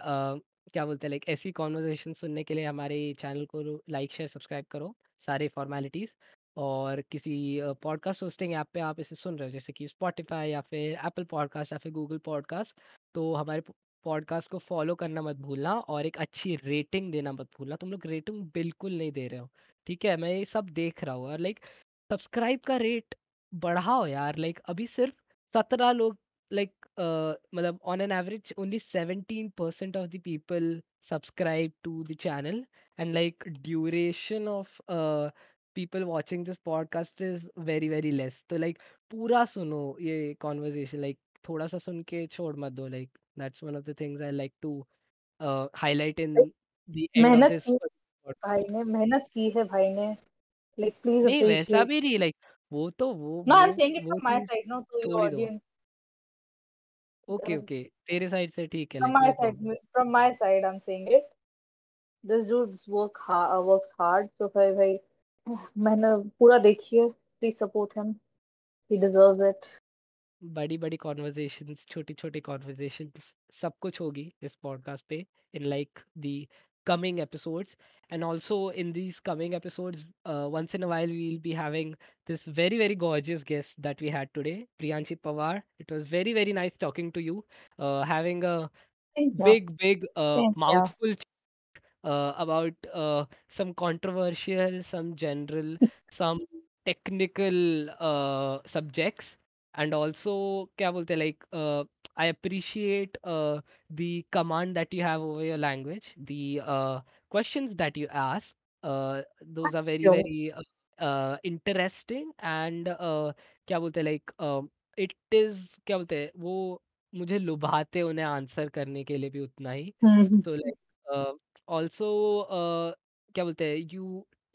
क्या बोलते हैं, लाइक ऐसी कॉन्वर्जेशन सुनने के लिए हमारे चैनल को लाइक, शेयर, सब्सक्राइब करो सारे फॉर्मेलिटीज़। और किसी पॉडकास्ट होस्टिंग ऐप पे आप इसे सुन रहे हो, जैसे कि स्पॉटिफाई या फिर एप्पल पॉडकास्ट या फिर गूगल पॉडकास्ट तो हमारे पॉडकास्ट को फॉलो करना मत भूलना और एक अच्छी रेटिंग देना मत भूलना। तुम लोग रेटिंग बिल्कुल नहीं दे रहे हो, ठीक है? मैं ये सब देख रहा हूँ और लाइक सब्सक्राइब का रेट बढ़ाओ यार लाइक अभी सिर्फ़ सत्रह लोग लाइक मतलब on an average only seventeen percent of the people subscribe to the channel and like duration of people watching this podcast is very very less तो लाइक पूरा सुनो ये कॉन्वर्जेशन लाइक थोड़ा सा सुन के छोड़ मत दो like that's one of the things I like to highlight in the मेहनत की भाई ने मेहनत की है भाई ने। Like please नहीं वैसा appreciate भी नहीं like वो तो वो no वो I'm saying it वो from my cheese side no to your छोड़ दो audience ओके Uh, ओके तेरे साइड से ठीक है from like my no side problem from my side I'm saying it this dude work hard uh, works hard so भाई भाई मैंने पूरा देखिए please support him he deserves it बड़ी बड़ी कॉन्वर्जेशंस छोटी छोटी कॉन्वर्जेशंस सब कुछ होगी इस पॉडकास्ट पे in like the coming episodes and also in these coming episodes uh, once in a while we'll be having this very very gorgeous guest that we had today Priyanshi pawar it was very very nice talking to you uh, having a big big uh, yeah. mouthful uh, about uh, some controversial some general some technical uh, subjects and also kya bolte like I appreciate uh, the command that you have over your language, the uh, questions that you ask. Uh, those are very yo very uh, uh, interesting and uh, क्या बोलते हैं, like uh, it is क्या बोलते हैं वो मुझे लुभाते उन्हें आंसर करने के लिए भी उतना ही Mhm. so like uh, also uh, क्या बोलते हैं you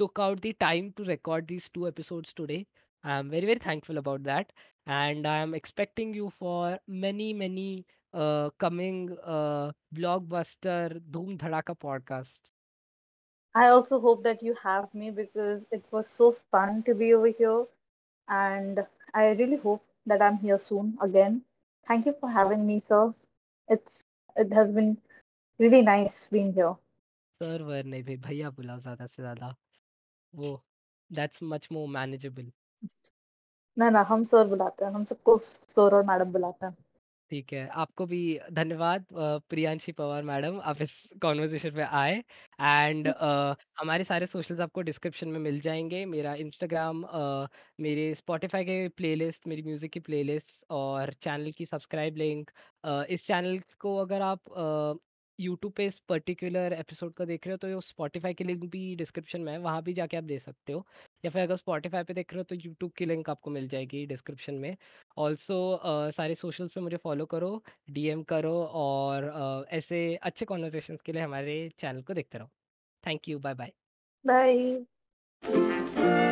took out the time to record these two episodes today i am very very thankful about that and i am expecting you for many many uh, coming uh, blockbuster dhoom dhadaka podcasts I also hope that you have me because it was so fun to be over here and I really hope that I'm here soon again. Thank you for having me, sir. It's it has been really nice being here. Sir वर नहीं भाई भैया बुलाओ ज्यादा से ज्यादा वो that's much more manageable ना ना हम सर बुलाते हैं हम सबको सर और मैडम बुलाते हैं। ठीक है आपको भी धन्यवाद प्रियांशी पवार मैडम आप इस कॉन्वर्जेशन में आए। एंड हमारे सारे सोशल्स आपको डिस्क्रिप्शन में मिल जाएँगे। मेरा इंस्टाग्राम मेरे स्पॉटिफाई के प्लेलिस्ट मेरी म्यूज़िक की प्लेलिस्ट और चैनल की सब्सक्राइब लिंक इस चैनल को अगर आप यूट्यूब पे इस पर्टिकुलर एपिसोड का देख रहे हो तो स्पॉटिफाई की लिंक भी डिस्क्रिप्शन में है वहाँ भी जाके आप दे सकते हो। या फिर अगर स्पॉटिफाई पे देख रहे हो तो यूट्यूब की लिंक आपको मिल जाएगी डिस्क्रिप्शन में। ऑल्सो सारे सोशल्स पे मुझे फॉलो करो डीएम करो और uh, ऐसे अच्छे कॉन्वर्जेशन के लिए हमारे चैनल को देखते रहो। Thank you bye bye bye